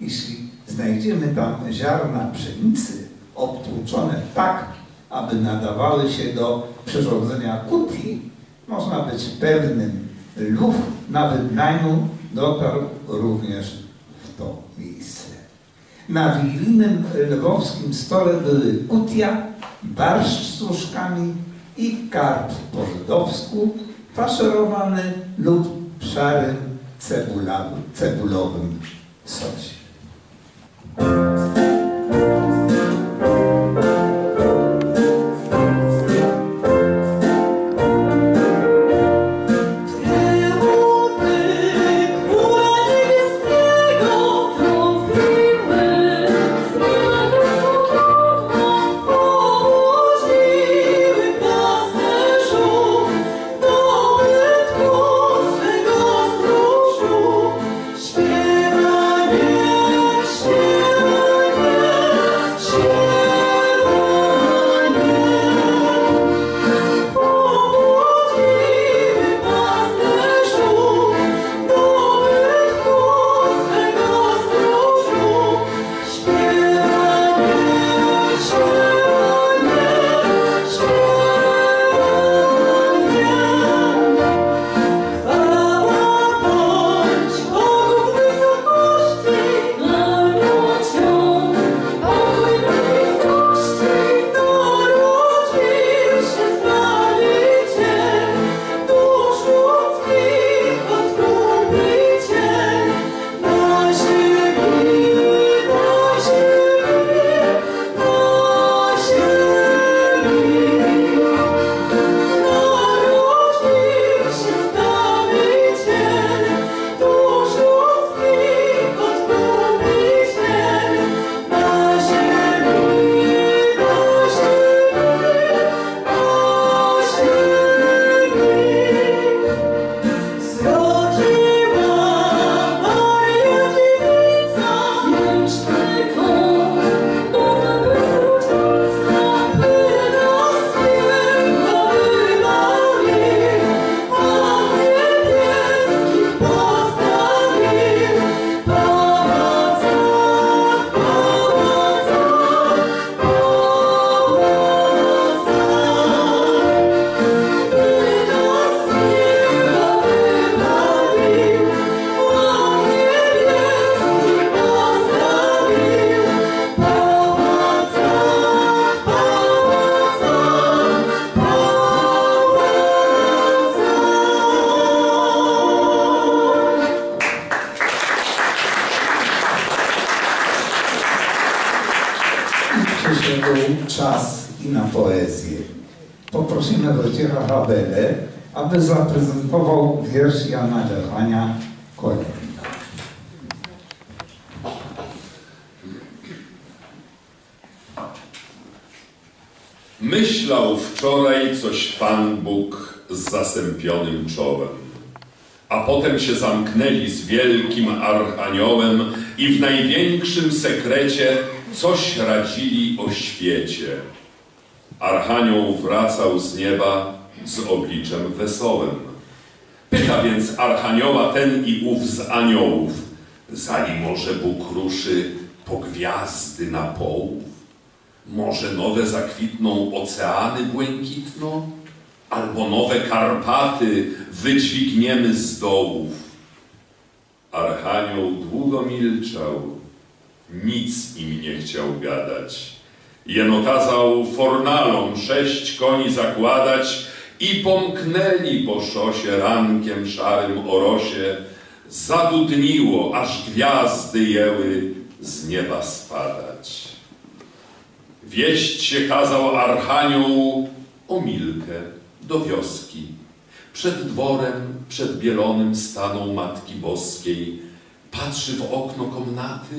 Jeśli znajdziemy tam ziarna pszenicy obtłuczone tak, aby nadawały się do przyrządzenia kutli, można być pewnym, lów na wydaniu dotarł również w to miejsce. Na wigilijnym lwowskim stole były kutia, barszcz z łóżkami i karp po żydowsku, faszerowany lub szarym cebulowym sosie. Przyszedł sekrecie coś radzili o świecie. Archanioł wracał z nieba z obliczem wesołym. Pyta więc archanioła ten i ów z aniołów, zanim może Bóg ruszy po gwiazdy na połów? Może nowe zakwitną oceany błękitno? Albo nowe Karpaty wydźwigniemy z dołów? Archanioł długo milczał, nic im nie chciał gadać. Jeno kazał fornalom sześć koni zakładać i pomknęli po szosie rankiem szarym orosie. Zadudniło, aż gwiazdy jęły z nieba spadać. Wieść się kazał Archanioł o Milkę, do wioski. Przed dworem, przed bielonym staną Matki Boskiej. Patrzy w okno komnaty,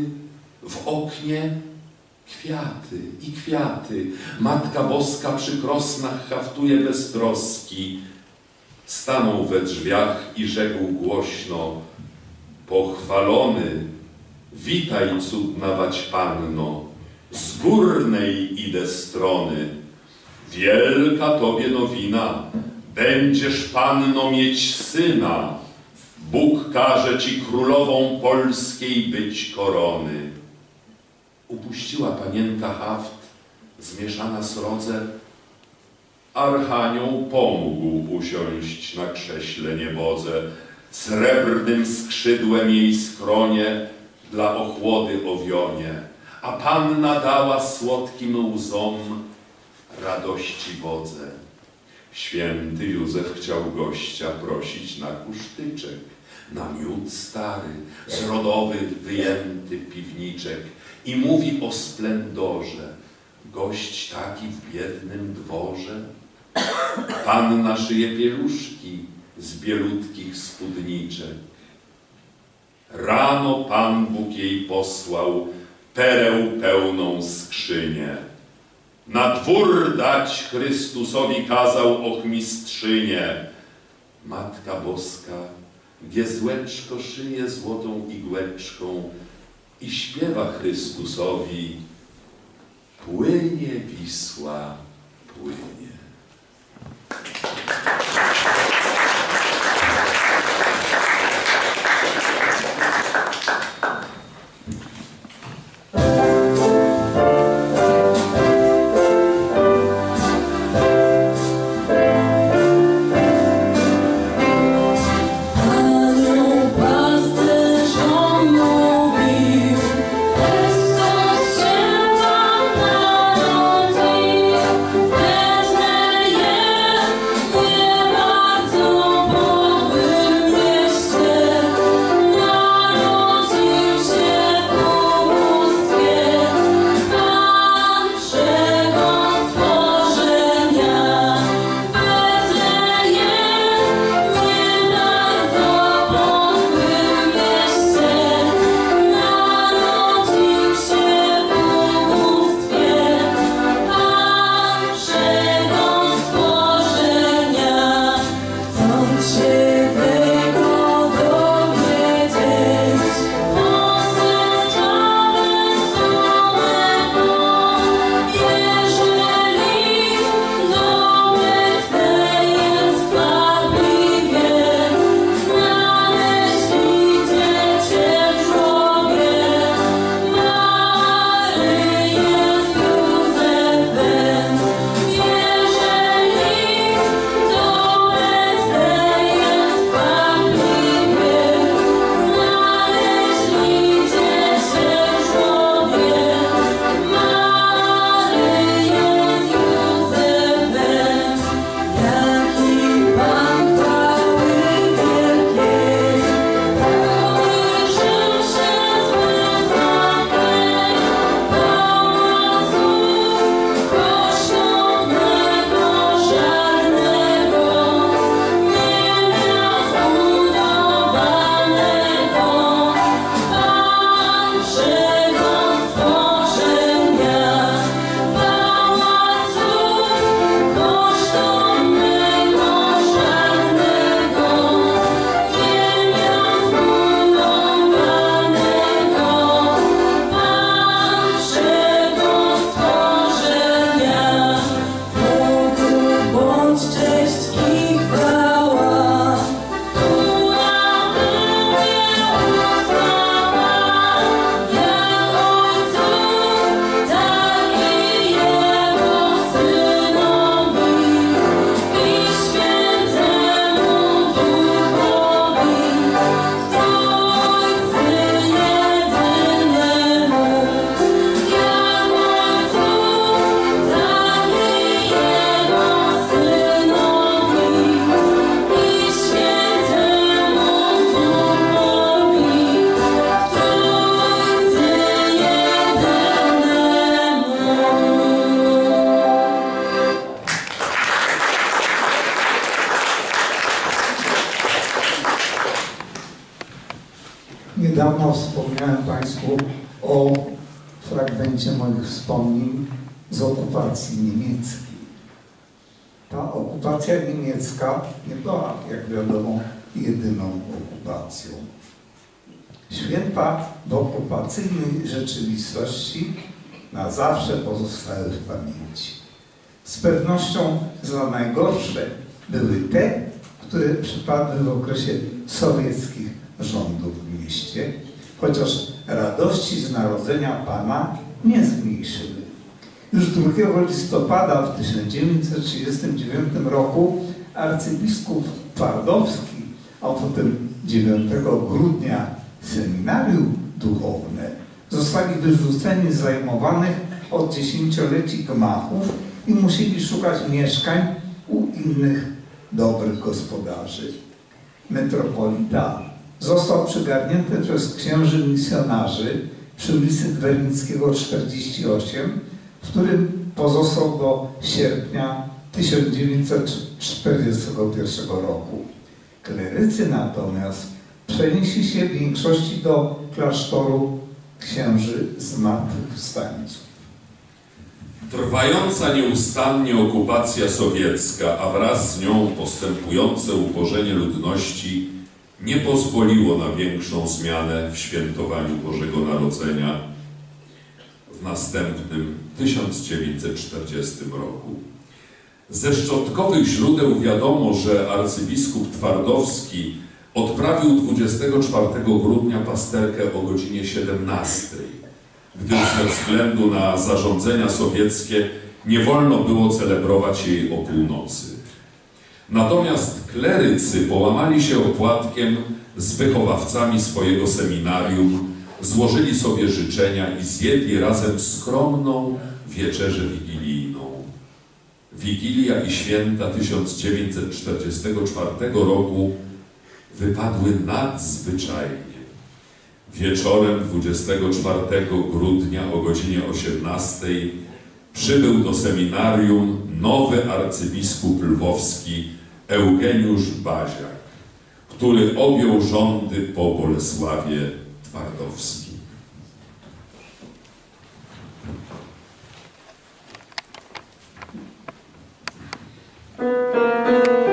w oknie kwiaty i kwiaty. Matka Boska przy krosnach haftuje bez troski. Stanął we drzwiach i rzekł głośno, pochwalony, witaj cudna wać panno, z górnej idę strony. Wielka tobie nowina, będziesz panno mieć syna. Bóg każe ci królową polskiej być korony. Upuściła panienka haft, zmieszana srodze. Archanioł pomógł usiąść na krześle niebodze. Srebrnym skrzydłem jej skronie dla ochłody owionie, a panna dała słodkim łzom radości wodze. Święty Józef chciał gościa prosić na kusztyczek, na miód stary, z rodowy wyjęty piwniczek i mówi o splendorze. Gość taki w biednym dworze. Panna szyje pieluszki z bielutkich spódniczek. Rano Pan Bóg jej posłał pereł pełną skrzynię. Na dwór dać Chrystusowi kazał ochmistrzynię. Matka Boska giezłeczko szyje złotą igłeczką i śpiewa Chrystusowi Płynie Wisła, 2 listopada w 1939 roku arcybiskup Twardowski, a potem 9 grudnia seminarium duchowne zostali wyrzuceni z zajmowanych od dziesięcioleci gmachów i musieli szukać mieszkań u innych dobrych gospodarzy. Metropolita został przygarnięty przez księży misjonarzy przy ulicy Gwernickiego 48, w którym pozostał do sierpnia 1941 roku. Klerycy natomiast przenieśli się w większości do klasztoru księży zmartwychwstańców. Trwająca nieustannie okupacja sowiecka, a wraz z nią postępujące uporzenie ludności nie pozwoliło na większą zmianę w świętowaniu Bożego Narodzenia następnym 1940 roku. Ze szczątkowych źródeł wiadomo, że arcybiskup Twardowski odprawił 24 grudnia pasterkę o godzinie 17, gdyż ze względu na zarządzenia sowieckie nie wolno było celebrować jej o północy. Natomiast klerycy połamali się opłatkiem z wychowawcami swojego seminarium, złożyli sobie życzenia i zjedli razem skromną wieczerzę wigilijną. Wigilia i święta 1944 roku wypadły nadzwyczajnie. Wieczorem 24 grudnia o godzinie 18 przybył do seminarium nowy arcybiskup lwowski Eugeniusz Baziak, który objął rządy po Bolesławie Twardowskim. Nie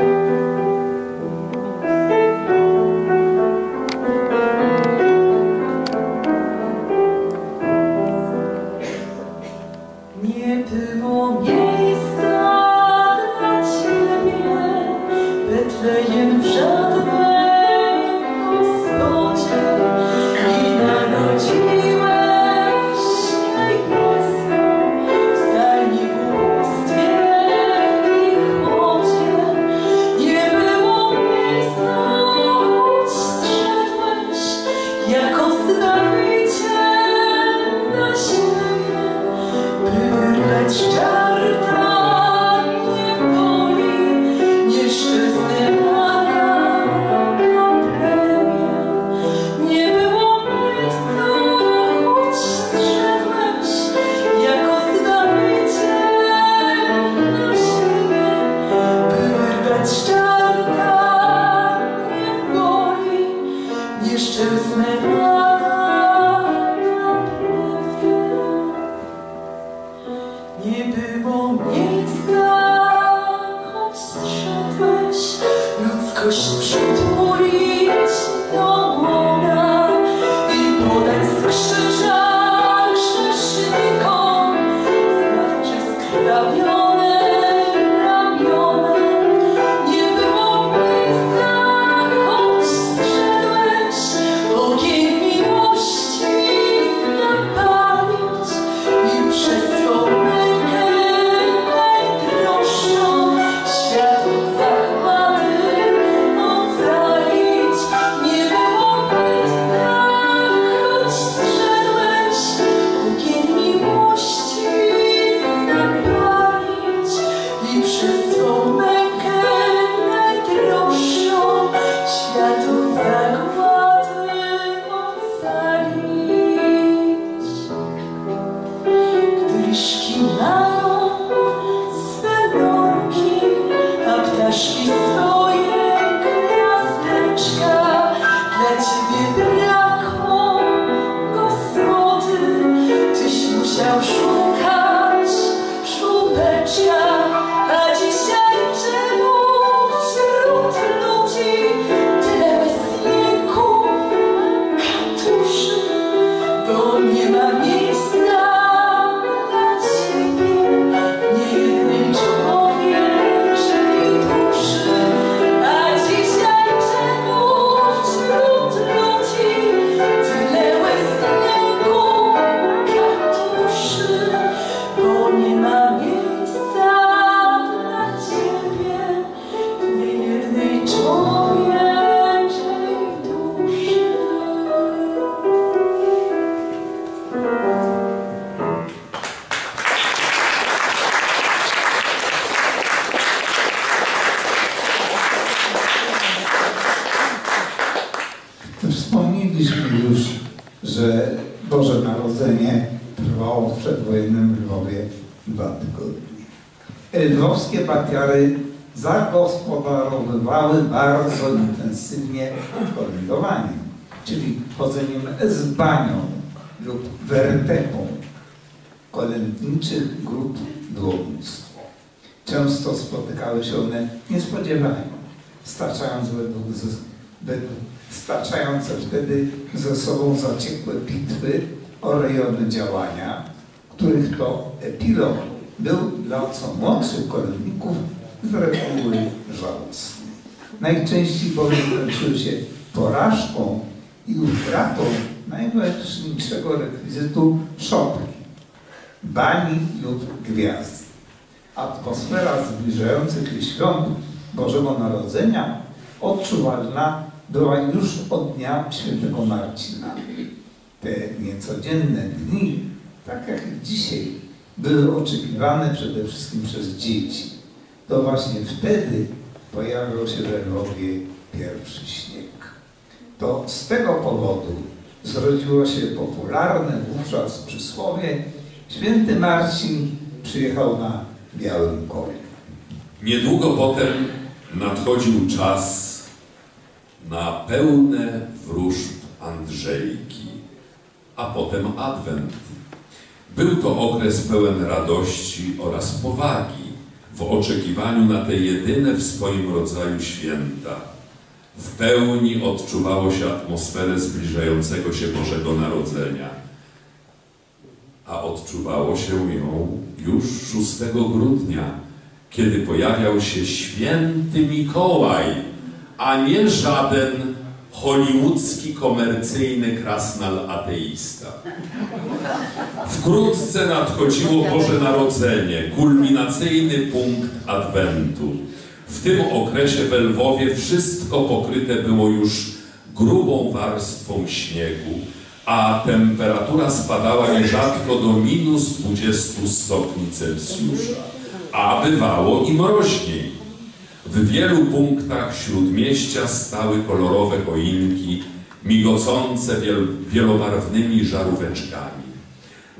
Lwowskie patiary zagospodarowywały bardzo intensywnie kolędowaniem, czyli chodzeniem z banią lub wertepą kolędniczych grup było. Często spotykały się one niespodziewanie, staczając według, wtedy ze sobą zaciekłe bitwy o rejony działania, których to epilog był dla co młodszych kolędników z reguły żałosny. Najczęściej bowiem kończyły się porażką i utratą najważniejszego rekwizytu szopki, bani lub gwiazd. Atmosfera zbliżających się świąt Bożego Narodzenia odczuwalna była już od dnia świętego Marcina. Te niecodzienne dni, tak jak dzisiaj, były oczekiwane przede wszystkim przez dzieci. To właśnie wtedy pojawił się we Lwowie pierwszy śnieg. To z tego powodu zrodziło się popularne wówczas przysłowie Święty Marcin przyjechał na białym koniu. Niedługo potem nadchodził czas na pełne wróżb Andrzejki, a potem Adwent. Był to okres pełen radości oraz powagi w oczekiwaniu na te jedyne w swoim rodzaju święta. W pełni odczuwało się atmosferę zbliżającego się Bożego Narodzenia, a odczuwało się ją już 6 grudnia, kiedy pojawiał się święty Mikołaj, a nie żaden hollywoodzki komercyjny krasnal ateista. Wkrótce nadchodziło Boże Narodzenie, kulminacyjny punkt Adwentu. W tym okresie w Lwowie wszystko pokryte było już grubą warstwą śniegu, a temperatura spadała nierzadko do minus 20 stopni Celsjusza, a bywało i mroźniej. W wielu punktach śródmieścia stały kolorowe choinki, migocące wiel wielobarwnymi żaróweczkami.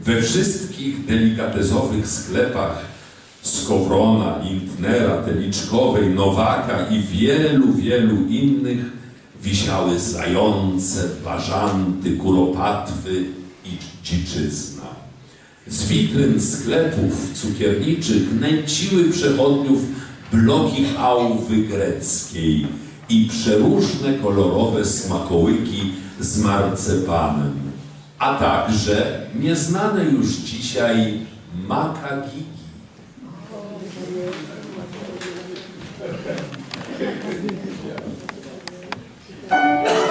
We wszystkich delikatezowych sklepach Skowrona, Lindnera, Teliczkowej, Nowaka i wielu, wielu innych wisiały zające, bażanty, kuropatwy i dziczyzna. Z witryn sklepów cukierniczych nęciły przechodniów bloki chałwy greckiej i przeróżne kolorowe smakołyki z marcepanem, a także nieznane już dzisiaj makagigi. Gdy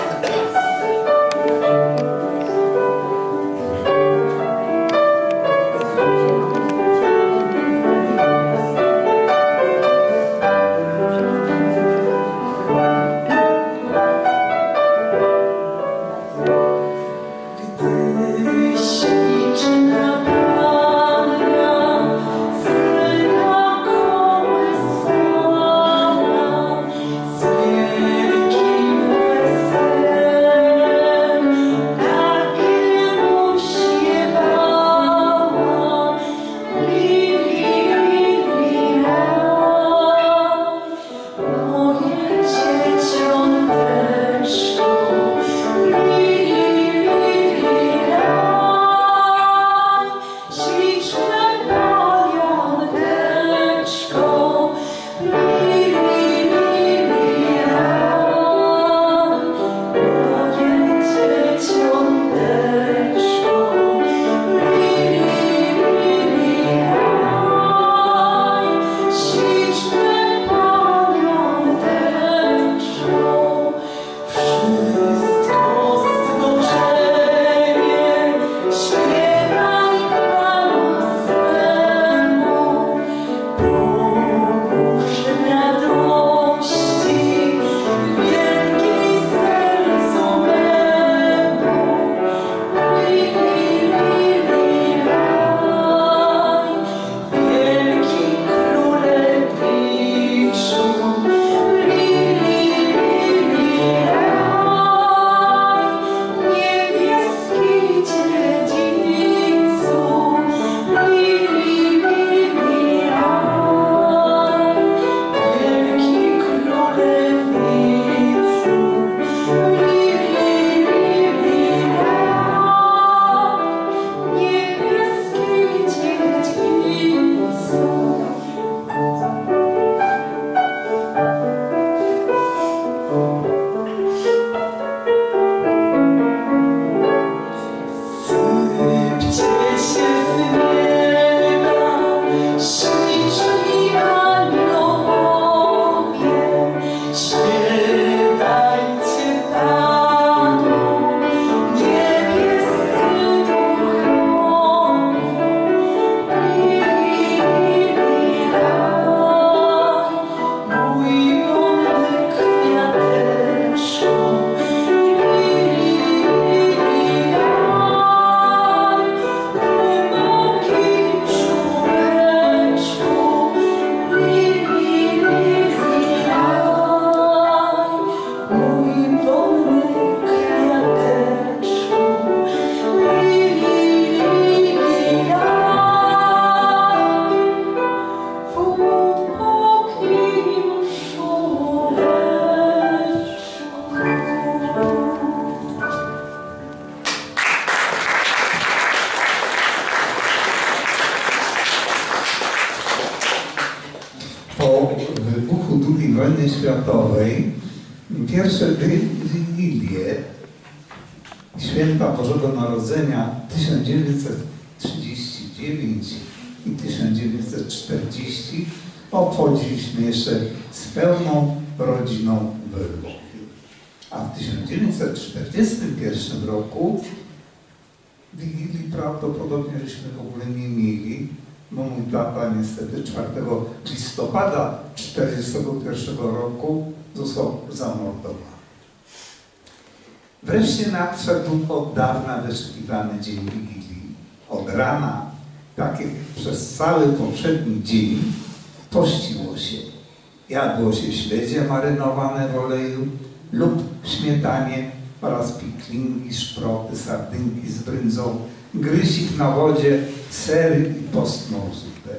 sardynki z bryndzą, gryzik na wodzie, sery i postną zupę.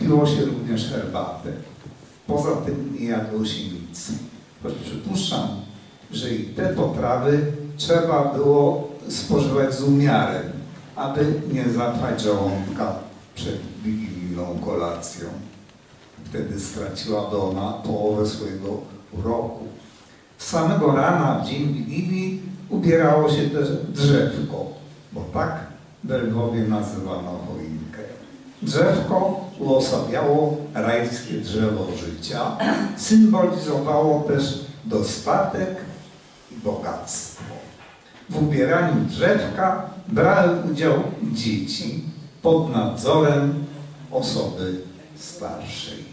Piło się również herbatę. Poza tym nie jadło się nic. Choć przypuszczam, że i te potrawy trzeba było spożywać z umiarem, aby nie zapchać żołądka przed wigilijną kolacją. Wtedy straciłaby ona połowę swojego uroku. Samego rana w dzień Wigilii ubierało się też drzewko, bo tak w Lwowie nazywano choinkę. Drzewko uosabiało rajskie drzewo życia, symbolizowało też dostatek i bogactwo. W ubieraniu drzewka brały udział dzieci pod nadzorem osoby starszej.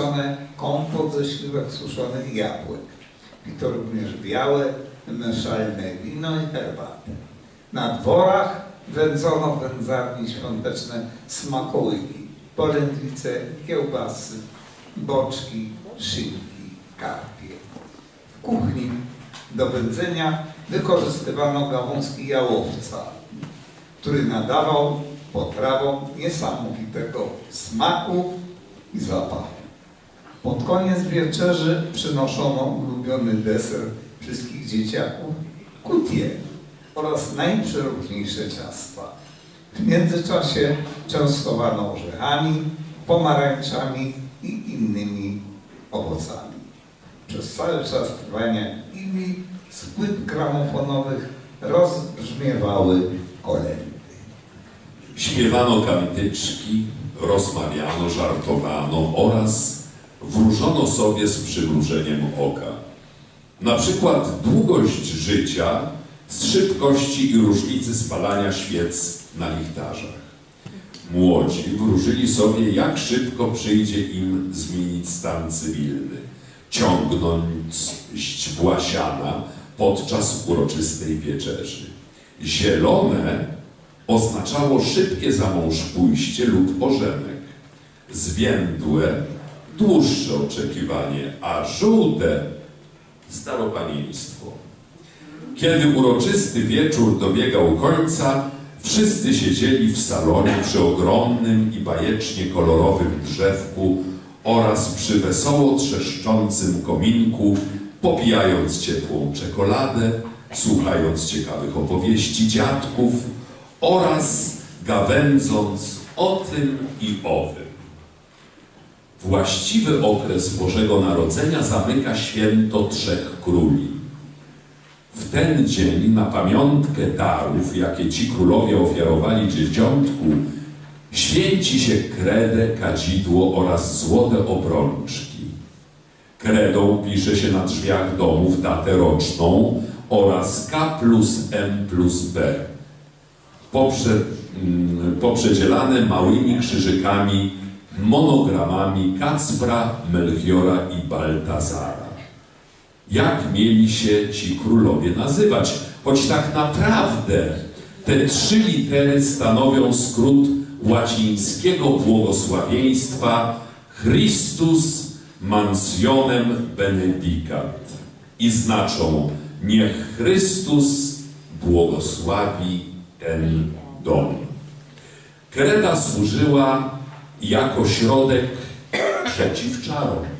Kiszone, kompot ze śliwek suszonych jabłek. I to również białe, myszalne wino i herbatę. Na dworach wędzono wędzarni świąteczne smakołyki, polędwice, kiełbasy, boczki, szynki, karpie. W kuchni do wędzenia wykorzystywano gałązki jałowca, który nadawał potrawom niesamowitego smaku i zapachu. Pod koniec wieczerzy przynoszono ulubiony deser wszystkich dzieciaków, kutie oraz najprzeróżniejsze ciasta. W międzyczasie częstowano orzechami, pomarańczami i innymi owocami. Przez cały czas trwania Wigilii z płyt gramofonowych rozbrzmiewały kolendy. Śpiewano kantyczki, rozmawiano, żartowano oraz wróżono sobie z przymrużeniem oka. Na przykład długość życia z szybkości i różnicy spalania świec na lichtarzach. Młodzi wróżyli sobie, jak szybko przyjdzie im zmienić stan cywilny, ciągnąc źdźbła siana podczas uroczystej wieczerzy. Zielone oznaczało szybkie zamąż pójście lub ożenek. Zwiędłe, dłuższe oczekiwanie, a żółte staropanieństwo. Kiedy uroczysty wieczór dobiegał końca, Wszyscy siedzieli w salonie przy ogromnym i bajecznie kolorowym drzewku oraz przy wesoło trzeszczącym kominku, popijając ciepłą czekoladę, słuchając ciekawych opowieści dziadków oraz gawędząc o tym i owym. Właściwy okres Bożego Narodzenia zamyka święto Trzech Króli. W ten dzień na pamiątkę darów, jakie ci królowie ofiarowali dzieciątku, święci się kredę, kadzidło oraz złote obrączki. Kredą pisze się na drzwiach domów datę roczną oraz K plus M plus B. Poprze, mm, poprzedzielane małymi krzyżykami, monogramami Kacpra, Melchiora i Baltazara jak mieli się ci królowie nazywać. Choć tak naprawdę te trzy litery stanowią skrót łacińskiego błogosławieństwa Christus mansionem benedicat i znaczą niech Chrystus błogosławi ten dom. Kreda służyła jako środek przeciw czarom.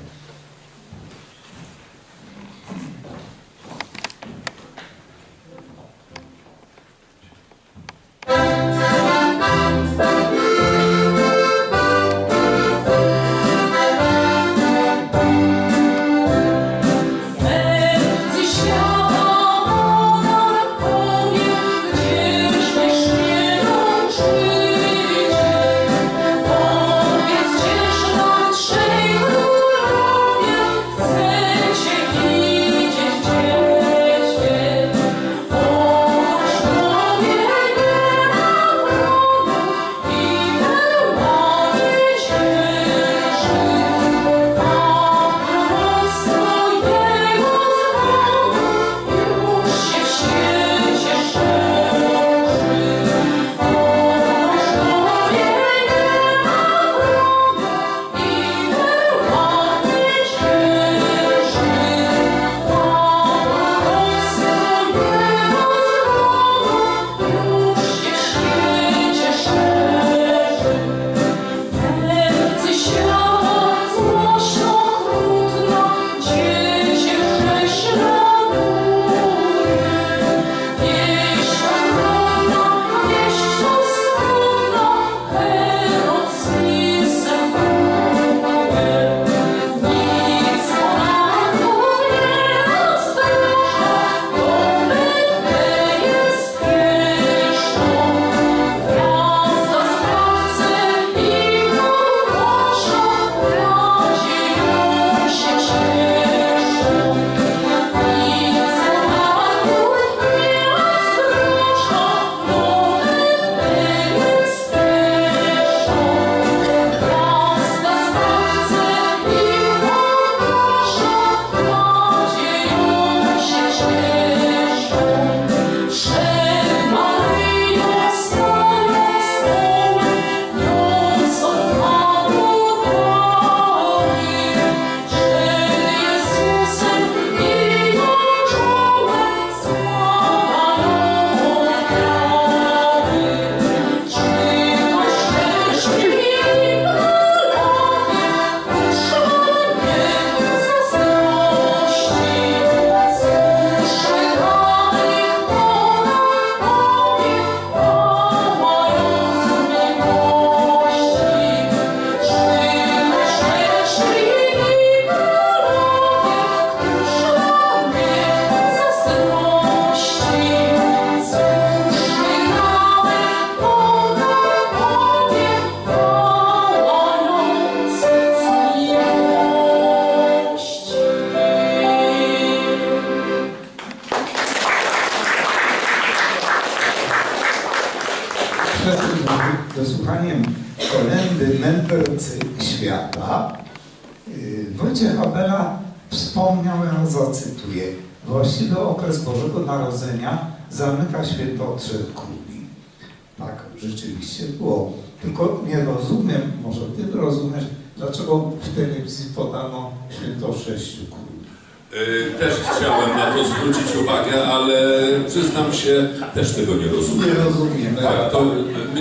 Też tego nie rozumiem. Nie rozumiemy. Tak, to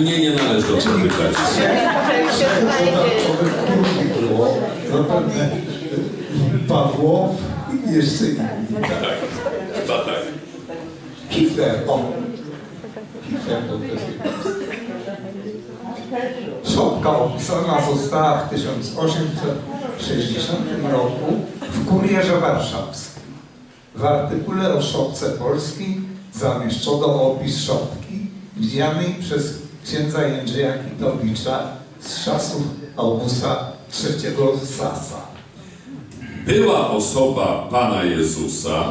mnie nie należy o to pytać. Zapewne Pawłow i jeszcze inni. Tak, chyba tak. Hitler, o. Hitler to też jest. Szopka opisana została w 1860 roku w Kurierze Warszawskim. W artykule o szopce polskiej zamieszczono opis szopki widzianej przez księdza Jędrzeja Kitowicza z czasów Augusta III Sasa. Była osoba Pana Jezusa,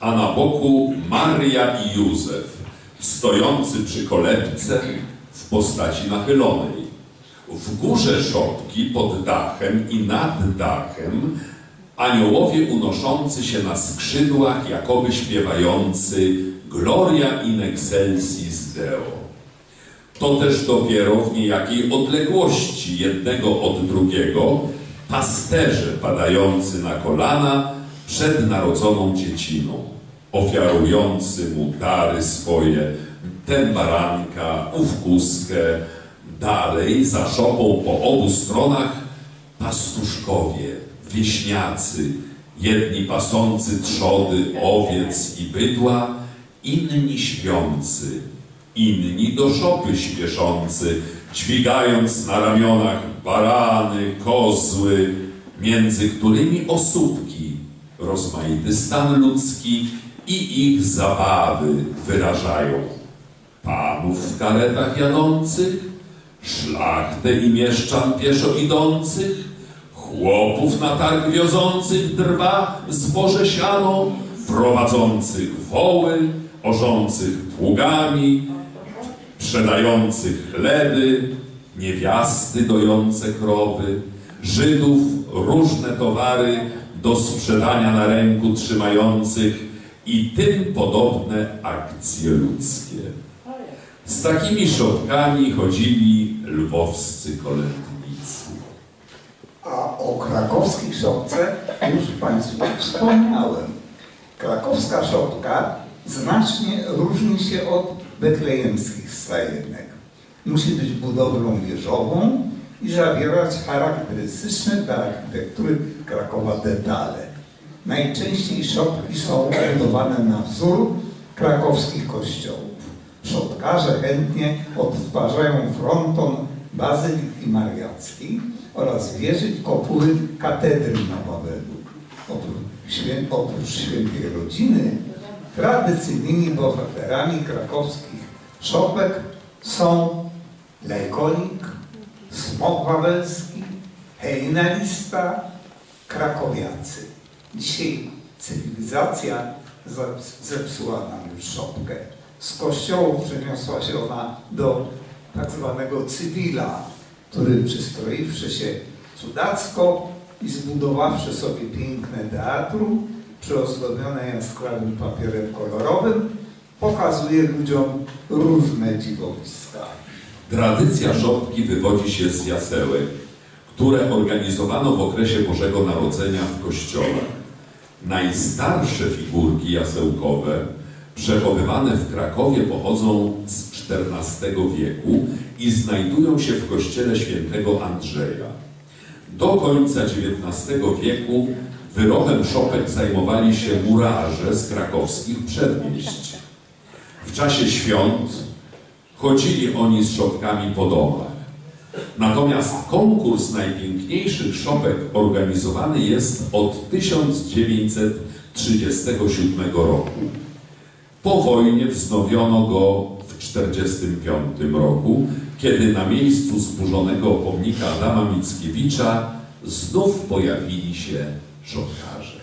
a na boku Maria i Józef, stojący przy kolebce w postaci nachylonej. W górze szopki, pod dachem i nad dachem, aniołowie unoszący się na skrzydłach, jakoby śpiewający Gloria in excelsis Deo. To też dopiero w niejakiej odległości jednego od drugiego pasterze padający na kolana przed narodzoną dzieciną, ofiarujący mu dary swoje, ten baranka, ów kuskę, dalej za szopą po obu stronach pastuszkowie, wieśniacy, jedni pasący trzody, owiec i bydła, inni śpiący, inni do szopy śpieszący, dźwigając na ramionach barany, kozły, między którymi osóbki, rozmaity stan ludzki i ich zabawy wyrażają. Panów w karetach jadących, szlachtę i mieszczan pieszo idących, chłopów na targ wiozących drwa, zboże siano, prowadzących woły, orzących pługami, sprzedających chleby, niewiasty dojące krowy, Żydów różne towary do sprzedania na ręku trzymających i tym podobne akcje ludzkie. Z takimi szopkami chodzili lwowscy kolędnicy. A o krakowskiej szopce już Państwu wspomniałem. Krakowska szopka znacznie różni się od betlejemskich stajenek. Musi być budowlą wieżową i zawierać charakterystyczne dla architektury Krakowa detale. Najczęściej szopki są budowane na wzór krakowskich kościołów. Szopkarze chętnie odtwarzają fronton Bazyliki Mariackiej oraz wieży kopuły katedry na Wawelu. Oprócz, świę, oprócz świętej rodziny, tradycyjnymi bohaterami krakowskich szopek są Lejkonik, Smok Wawelski, Hejnalista, Krakowiacy. Dzisiaj cywilizacja zep- zepsuła nam już szopkę. Z kościołów przeniosła się ona do tak zwanego cywila, który przystroiwszy się cudacko i zbudowawszy sobie piękne teatrum, przyozdobione jaskrawym papierem kolorowym, pokazuje ludziom różne dziwowiska. Tradycja szopki wywodzi się z jasełek, które organizowano w okresie Bożego Narodzenia w kościołach. Najstarsze figurki jasełkowe przechowywane w Krakowie pochodzą z XIV wieku i znajdują się w kościele świętego Andrzeja. Do końca XIX wieku wyrobem szopek zajmowali się murarze z krakowskich przedmieść. W czasie świąt chodzili oni z szopkami po domach. Natomiast konkurs najpiękniejszych szopek organizowany jest od 1937 roku. Po wojnie wznowiono go w 1945 roku, kiedy na miejscu zburzonego pomnika Adama Mickiewicza znów pojawili się szopkarze.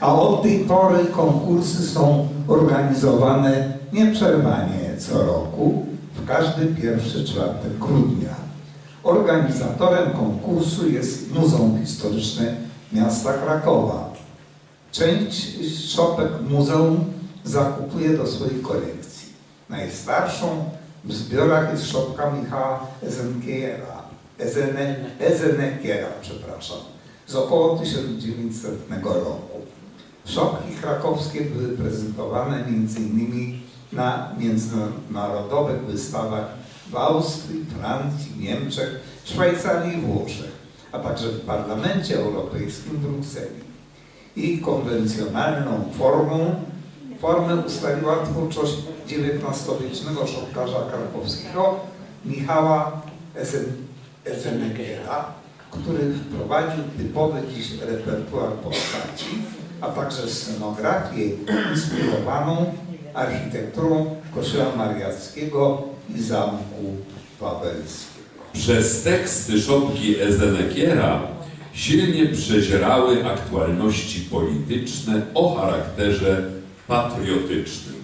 A od tej pory konkursy są organizowane nieprzerwanie co roku, w każdy pierwszy czwartek grudnia. Organizatorem konkursu jest Muzeum Historyczne Miasta Krakowa. Część szopek muzeum zakupuje do swojej kolekcji. Najstarszą w zbiorach jest szopka Michała Ezenkiera, Ezene, Ezenekiera, przepraszam, z około 1900 roku. Szopki krakowskie były prezentowane m.in. na międzynarodowych wystawach w Austrii, Francji, Niemczech, Szwajcarii i Włoszech, a także w Parlamencie Europejskim w Brukseli. Jej konwencjonalną formą, formę ustaliła twórczość XIX-wiecznego szopkarza krakowskiego Michała Esen- Esenegiera, który wprowadził typowy dziś repertuar postaci, a także scenografię inspirowaną architekturą Kościoła Mariackiego i Zamku Wawelskiego. Przez teksty szopki Ezenekiera silnie przezierały aktualności polityczne o charakterze patriotycznym,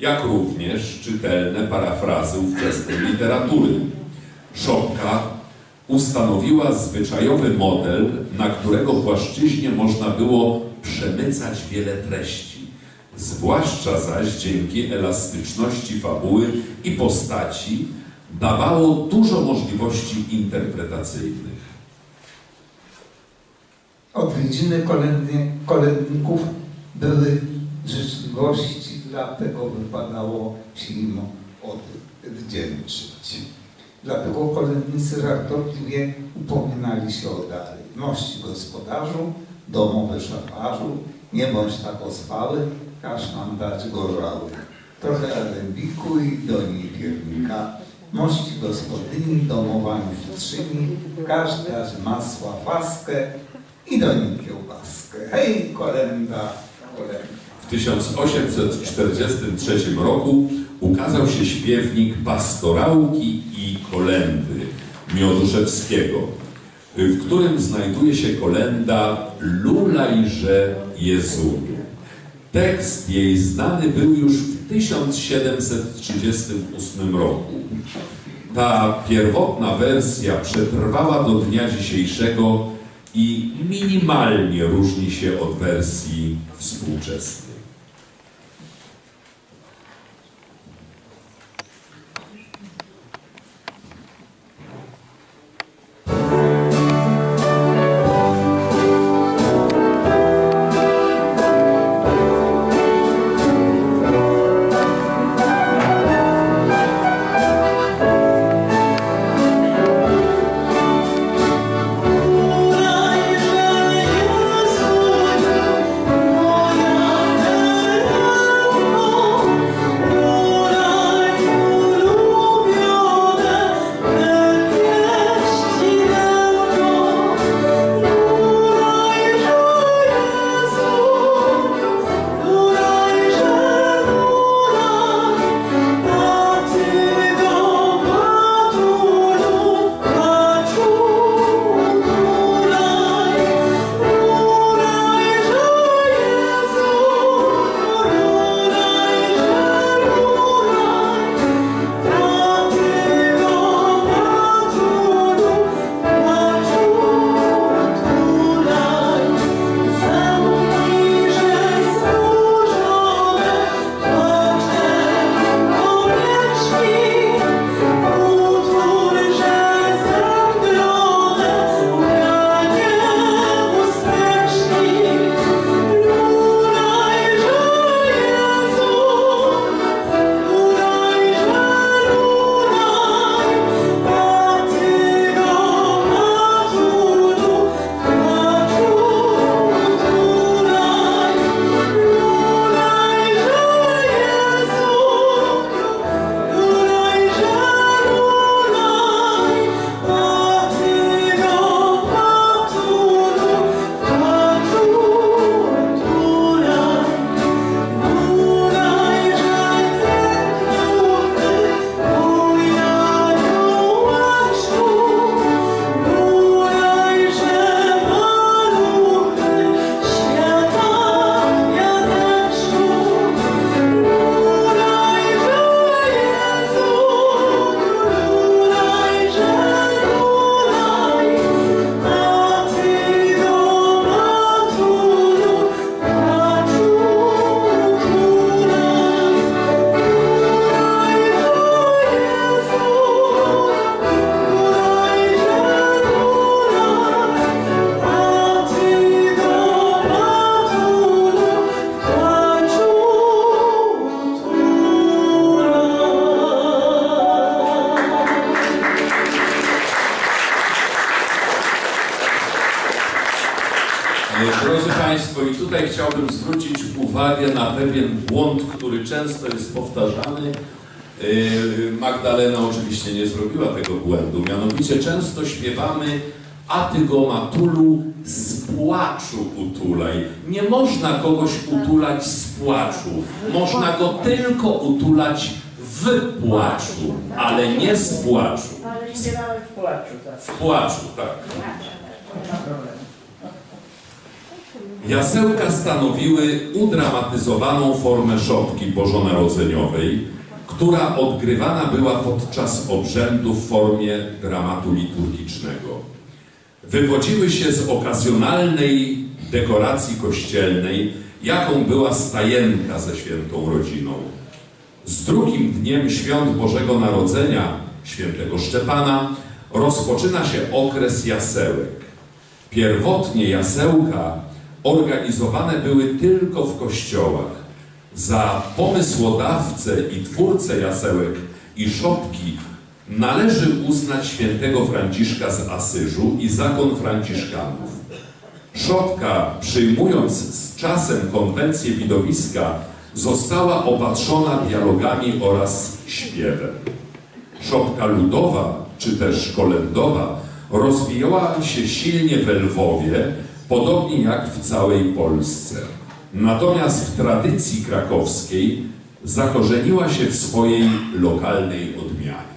jak również czytelne parafrazy ówczesnej literatury. Szopka ustanowiła zwyczajowy model, na którego płaszczyźnie można było przemycać wiele treści, zwłaszcza zaś dzięki elastyczności fabuły i postaci dawało dużo możliwości interpretacyjnych. Odwiedziny kolędnie, kolędników były życzliwości, dlatego wypadało się im odwdzięczyć. Dlatego kolędnicy żartobliwie upominali się o dary. Mości gospodarzu, domowy szafarzu, nie bądź tak ospały, każ nam dać gorzały. Trochę alembiku i do niej piernika. Mości gospodyni, domowa mistrzyni, każda z masła faskę i do niej kiełbaskę. Hej, kolenda, kolenda. W 1843 roku ukazał się śpiewnik Pastorałki Kolendy Mioduszewskiego, w którym znajduje się kolenda Lulajże Jezuniu. Tekst jej znany był już w 1738 roku. Ta pierwotna wersja przetrwała do dnia dzisiejszego i minimalnie różni się od wersji współczesnej. Jasełka stanowiły udramatyzowaną formę szopki bożonarodzeniowej, która odgrywana była podczas obrzędu w formie dramatu liturgicznego. Wywodziły się z okazjonalnej dekoracji kościelnej, jaką była stajenka ze świętą rodziną. Z drugim dniem świąt Bożego Narodzenia, świętego Szczepana, rozpoczyna się okres jasełek. Pierwotnie jasełka organizowane były tylko w kościołach. Za pomysłodawcę i twórcę jasełek i szopki należy uznać świętego Franciszka z Asyżu i zakon franciszkanów. Szopka, przyjmując z czasem konwencję widowiska, została opatrzona dialogami oraz śpiewem. Szopka ludowa, czy też kolędowa, rozwijała się silnie we Lwowie, podobnie jak w całej Polsce. Natomiast w tradycji krakowskiej zakorzeniła się w swojej lokalnej odmianie.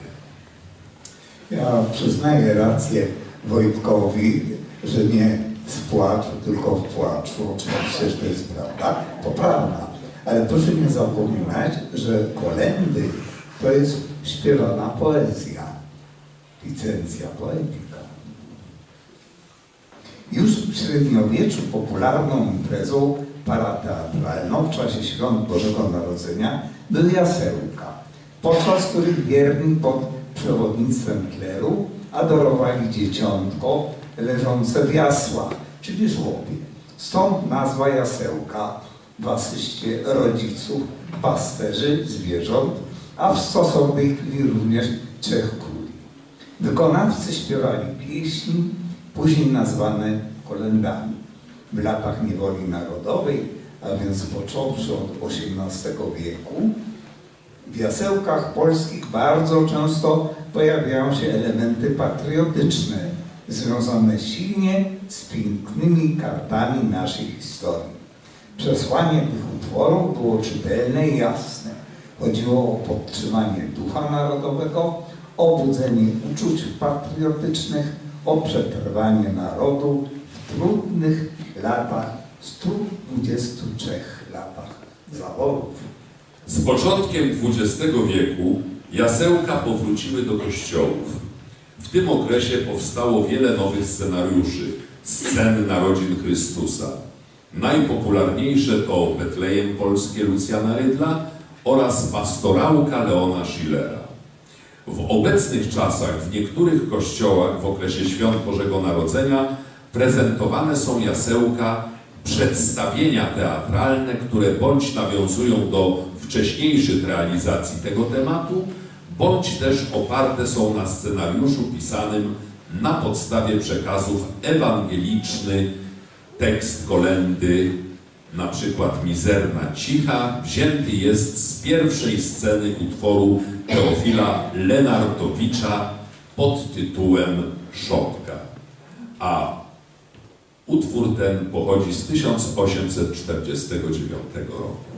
Ja przyznaję rację Wojtkowi, że nie z płaczu, tylko w płaczu. Oczywiście, że to jest prawda. To prawda. Ale proszę nie zapominać, że kolendy to jest śpiewana poezja. Licencja poetyka. Już w średniowieczu popularną imprezą parateatralną w czasie świąt Bożego Narodzenia były jasełka, podczas których wierni pod przewodnictwem kleru adorowali dzieciątko leżące w jasłach, czyli żłobie. Stąd nazwa jasełka w asyście rodziców, pasterzy, zwierząt, a w stosownej chwili również trzech króli. Wykonawcy śpiewali pieśni, później nazwane kolendami. W latach niewoli narodowej, a więc począwszy od XVIII wieku, w jasełkach polskich bardzo często pojawiają się elementy patriotyczne, związane silnie z pięknymi kartami naszej historii. Przesłanie tych utworów było czytelne i jasne. Chodziło o podtrzymanie ducha narodowego, o budzenie uczuć patriotycznych, o przetrwanie narodu w trudnych latach, 123 latach zaborów. Z początkiem XX wieku jasełka powróciły do kościołów. W tym okresie powstało wiele nowych scenariuszy, scen narodzin Chrystusa. Najpopularniejsze to Betlejem Polskie Lucjana Rydla oraz Pastorałka Leona Schillera. W obecnych czasach w niektórych kościołach w okresie Świąt Bożego Narodzenia prezentowane są jasełka przedstawienia teatralne, które bądź nawiązują do wcześniejszych realizacji tego tematu, bądź też oparte są na scenariuszu pisanym na podstawie przekazów ewangeliczny, tekst kolendy, na przykład Mizerna Cicha, wzięty jest z pierwszej sceny utworu Teofila Lenartowicza pod tytułem Szopka. A utwór ten pochodzi z 1849 roku.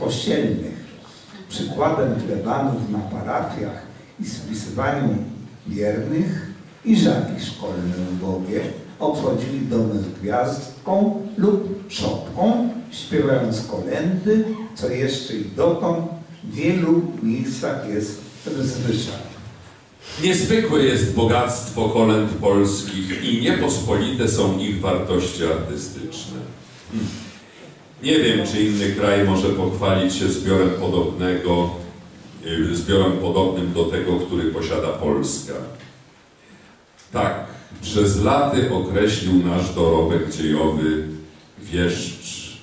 Kościelnych. Przykładem plebanów na parafiach i spisywaniu wiernych i żaki szkolne ubogie obchodzili domy z gwiazdką lub szopką, śpiewając kolendy, co jeszcze i dotąd w wielu miejscach jest w zwyczaju. Niezwykłe jest bogactwo kolęd polskich i niepospolite są ich wartości artystyczne. Hmm. Nie wiem, czy inny kraj może pochwalić się zbiorem podobnego, y, zbiorem podobnym do tego, który posiada Polska. Tak, przez laty określił nasz dorobek dziejowy wieszcz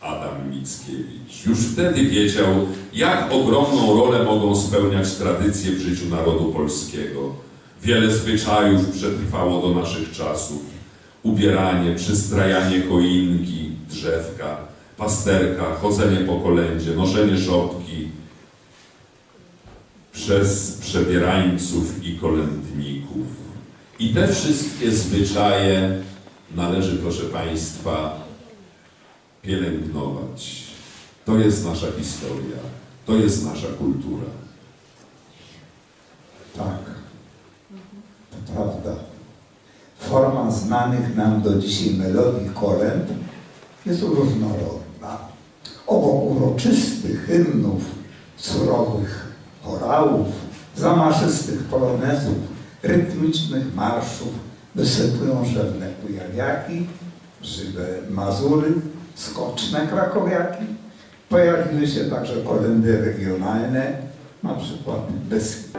Adam Mickiewicz. Już wtedy wiedział, jak ogromną rolę mogą spełniać tradycje w życiu narodu polskiego. Wiele zwyczajów przetrwało do naszych czasów. Ubieranie, przystrajanie choinki, drzewka, pasterka, chodzenie po kolędzie, noszenie żopki przez przebierańców i kolędników. I te wszystkie zwyczaje należy, proszę Państwa, pielęgnować. To jest nasza historia, to jest nasza kultura. Tak, to prawda. Forma znanych nam do dzisiaj melodii kolęd jest różnorodna. Obok uroczystych hymnów, surowych chorałów, zamaszystych polonezów, rytmicznych marszów wysypują rzewne kujawiaki, żywe mazury, skoczne krakowiaki. Pojawiły się także kolendy regionalne, na przykład Beskid.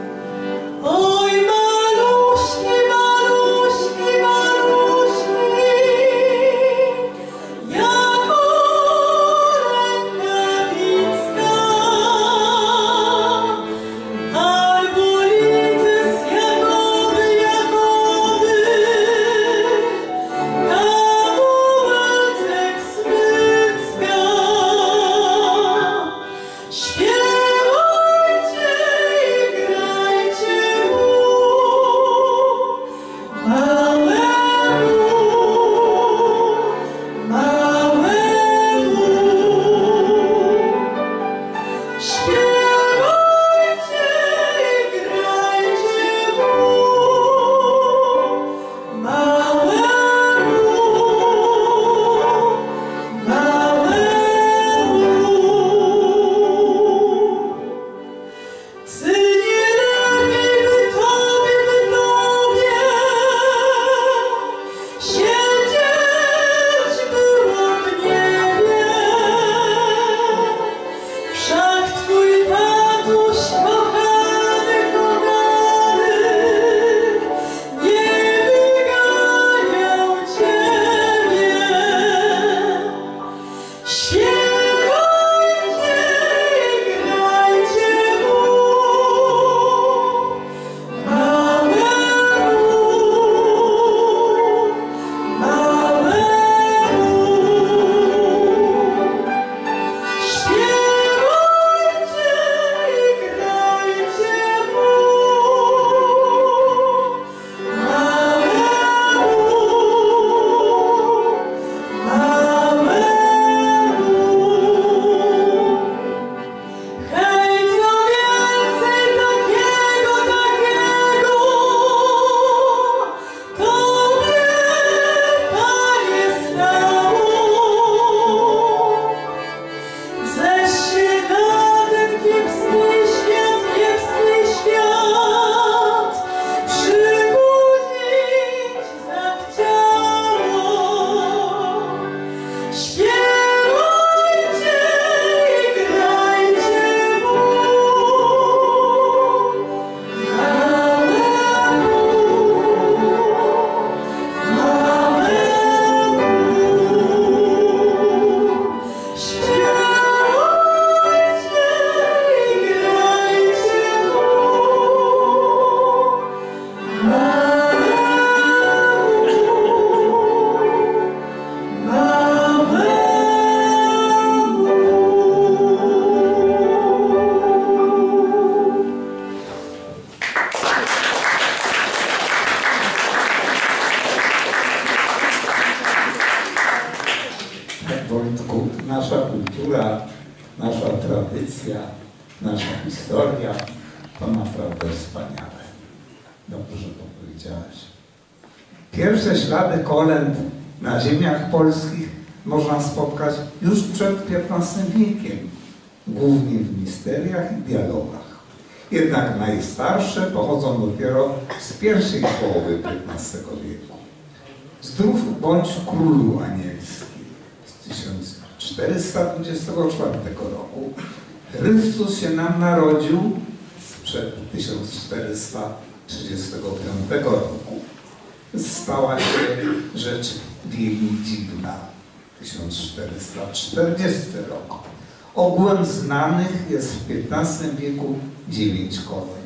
Jest w XV wieku dziewięć kolęd.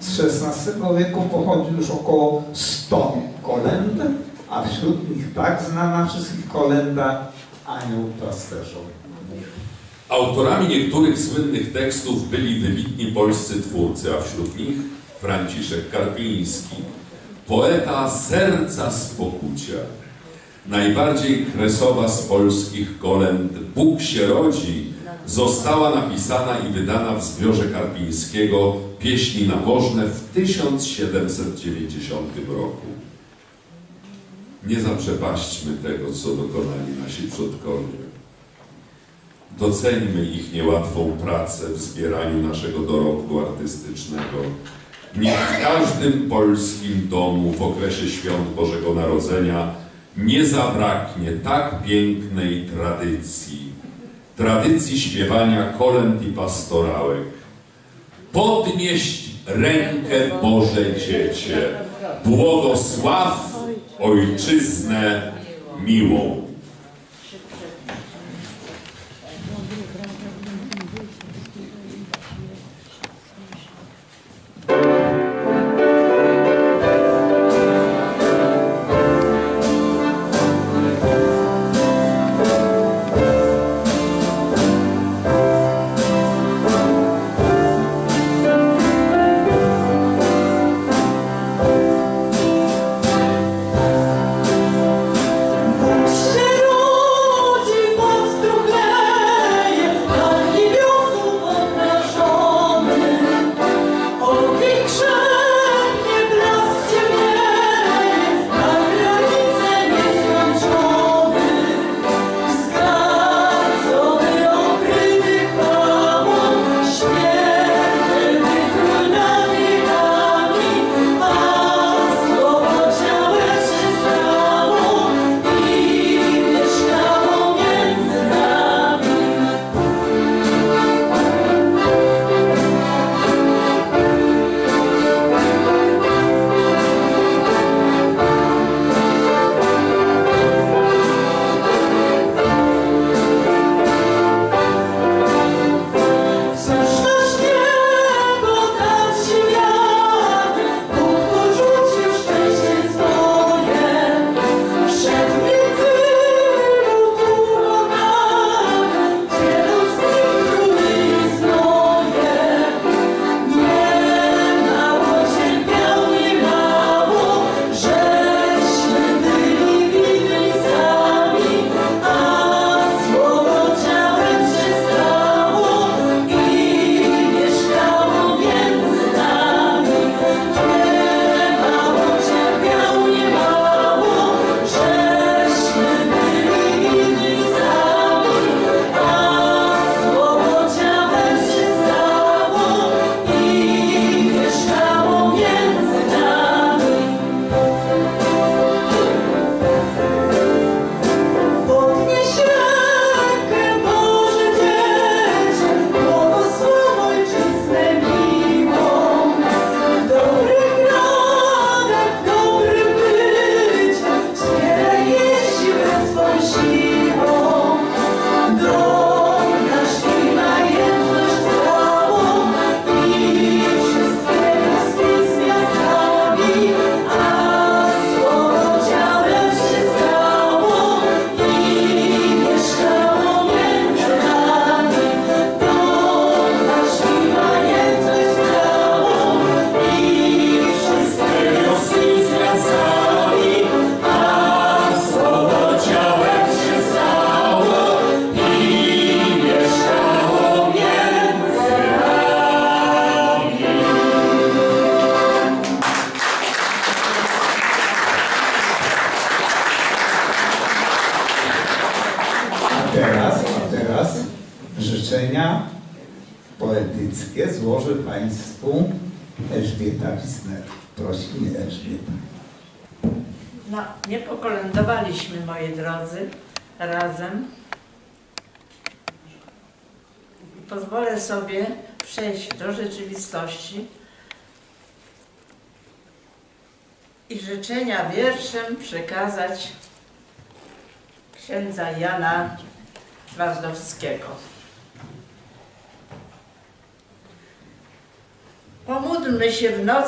Z XVI wieku pochodzi już około 100 kolęd, a wśród nich tak znana wszystkich kolenda Anioł Pasterzą. Autorami niektórych słynnych tekstów byli wybitni polscy twórcy, a wśród nich Franciszek Karpiński, poeta serca z pokucia. Najbardziej kresowa z polskich kolęd Bóg się rodzi została napisana i wydana w zbiorze Karpińskiego Pieśni nabożne w 1790 roku. Nie zaprzepaśćmy tego, co dokonali nasi przodkowie. Doceńmy ich niełatwą pracę w zbieraniu naszego dorobku artystycznego. Niech w każdym polskim domu w okresie świąt Bożego Narodzenia nie zabraknie tak pięknej tradycji, tradycji śpiewania kolęd i pastorałek. Podnieść rękę Boże Dziecię, błogosław Ojczyznę miłą.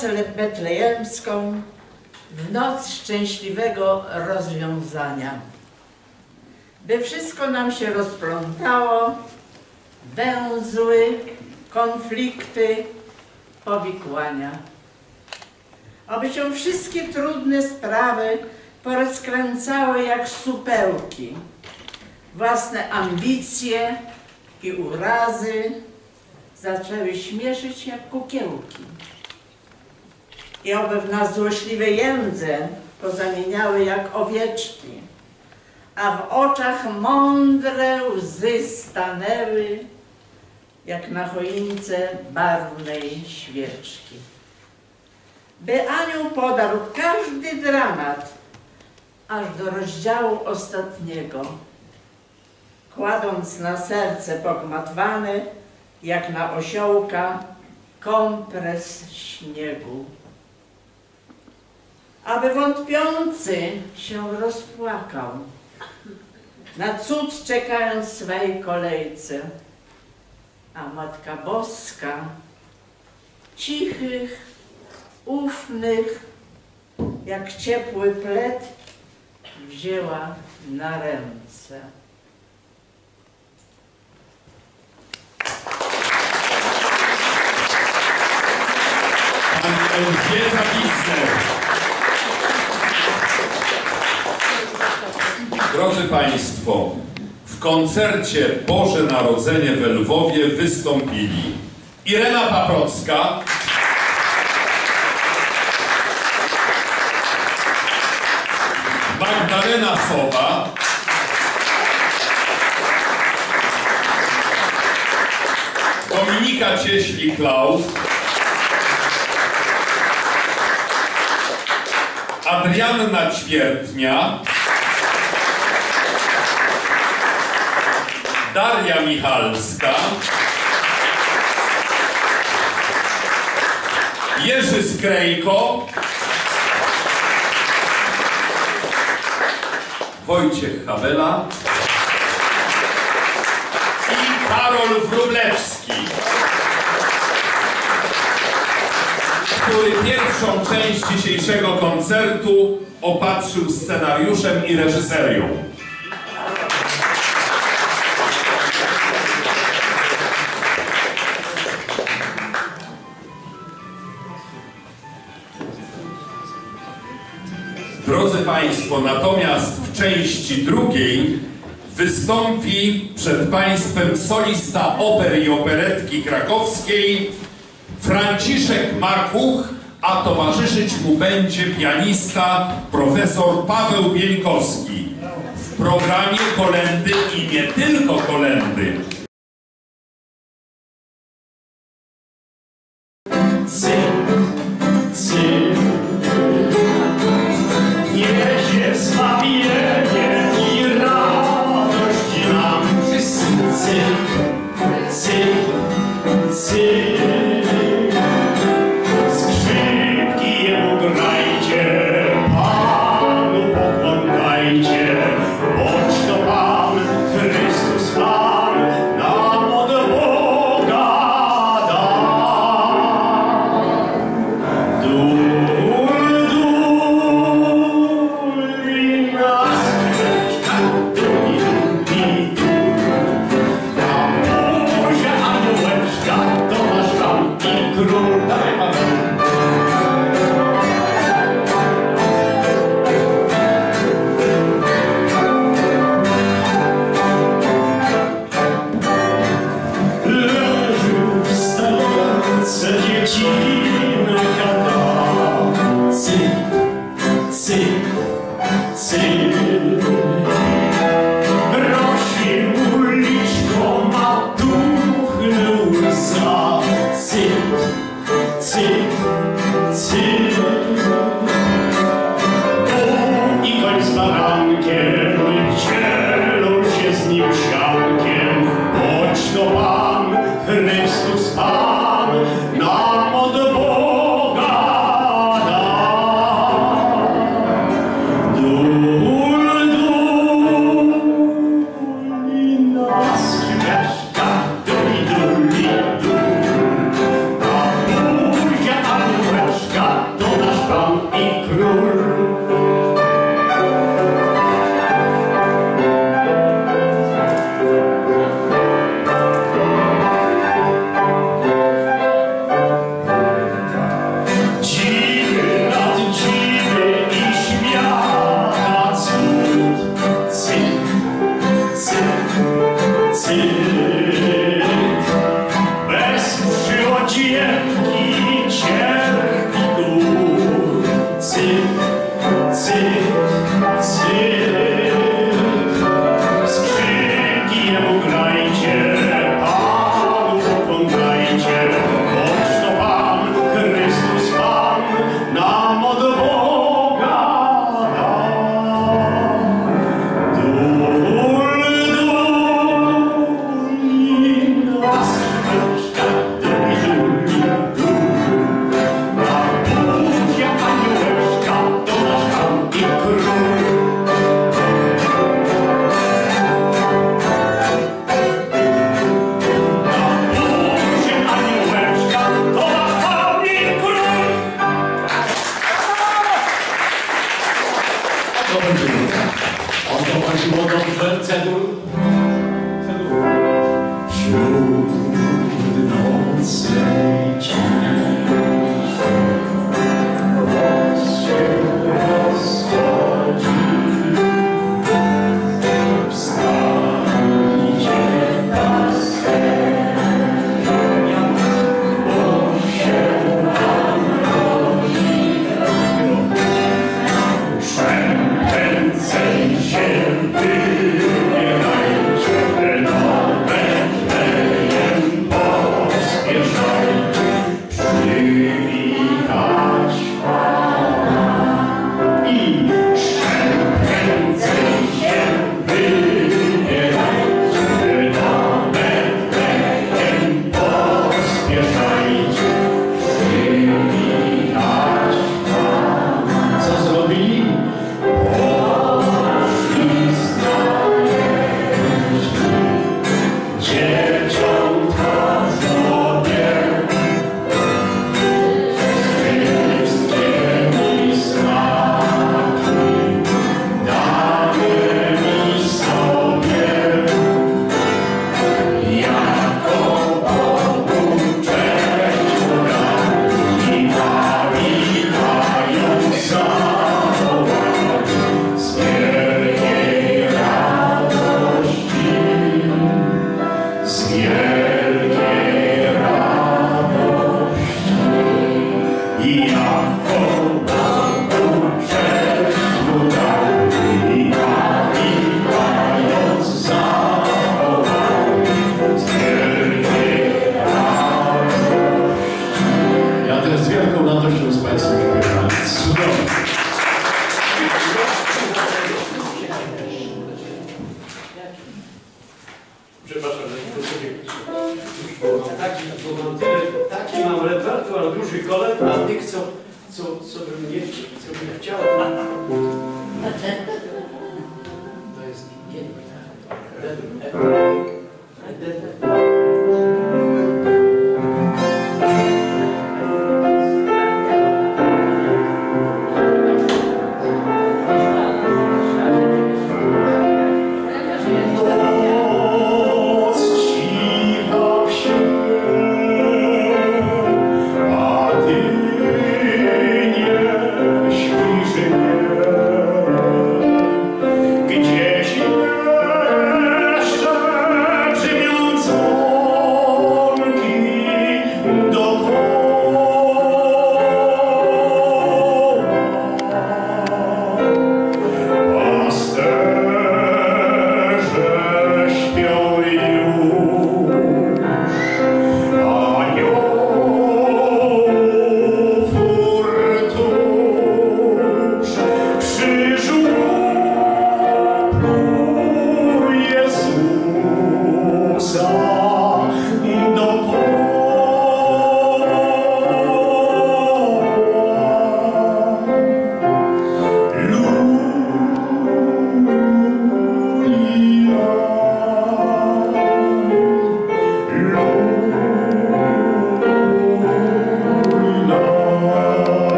Noc betlejemską, w noc szczęśliwego rozwiązania. By wszystko nam się rozplątało, węzły, konflikty, powikłania. Aby się wszystkie trudne sprawy porozkręcały jak supełki. Własne ambicje i urazy zaczęły śmieszyć jak kukiełki i oby w nas złośliwe jędze pozamieniały jak owieczki, a w oczach mądre łzy stanęły, jak na choince barwnej świeczki. By anioł podarł każdy dramat, aż do rozdziału ostatniego, kładąc na serce pogmatwane, jak na osiołka, kompres śniegu aby wątpiący się rozpłakał, na cud czekając swej kolejce, a Matka Boska cichych, ufnych, jak ciepły plet wzięła na ręce. Pani Elżbieta Wisner. Drodzy Państwo, w koncercie Boże Narodzenie w Lwowie wystąpili Irena Paprocka, Magdalena Sowa, Dominika Cieśli-Klaus, Adrianna Ćwiertnia, Daria Michalska, Jerzy Skrejko, Wojciech Hawela i Karol Wróblewski, który pierwszą część dzisiejszego koncertu opatrzył scenariuszem i reżyserią. Państwo, natomiast w części drugiej wystąpi przed Państwem solista opery i operetki krakowskiej Franciszek Makuch, a towarzyszyć mu będzie pianista profesor Paweł Bieńkowski. W programie kolendy i nie tylko kolendy.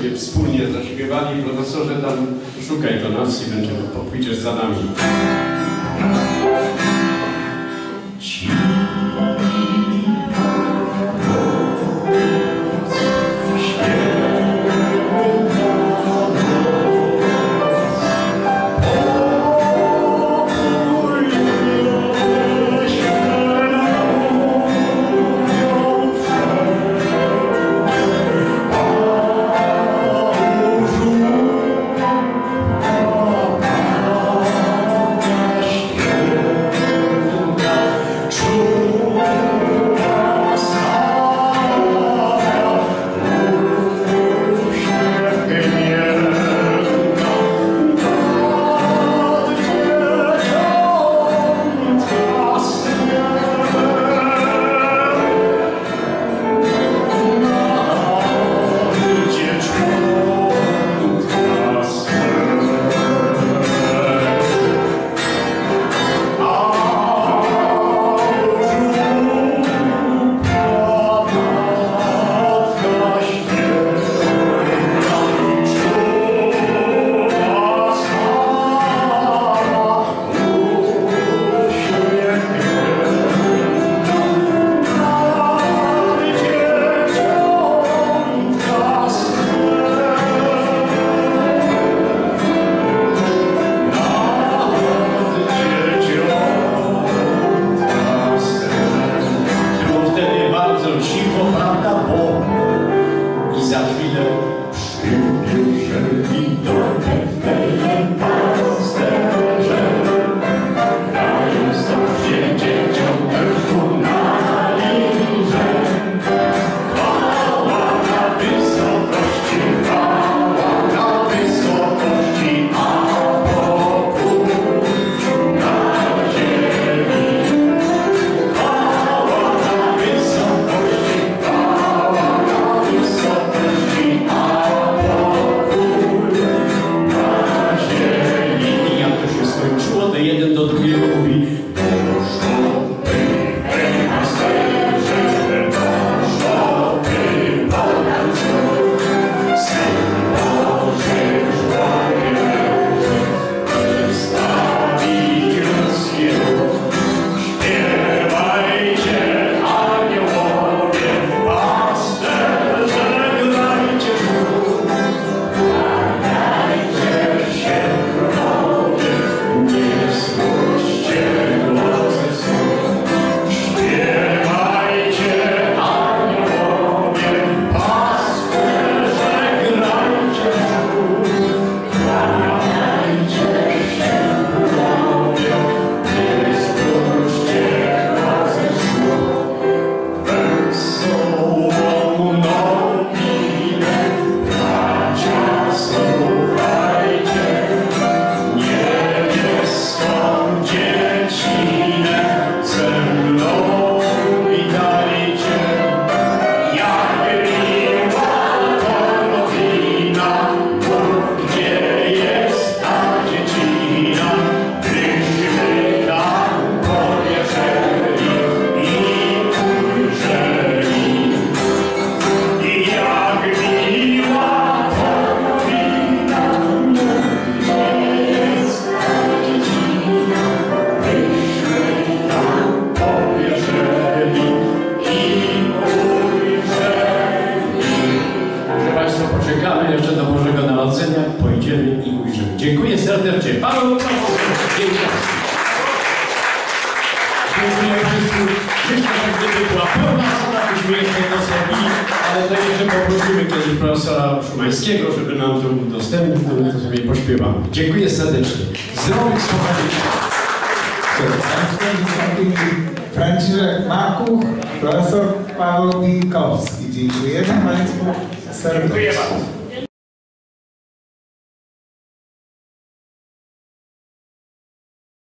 sobie wspólnie zaśpiewali. Profesorze, tam szukaj to nas i będziemy popójdziesz za nami.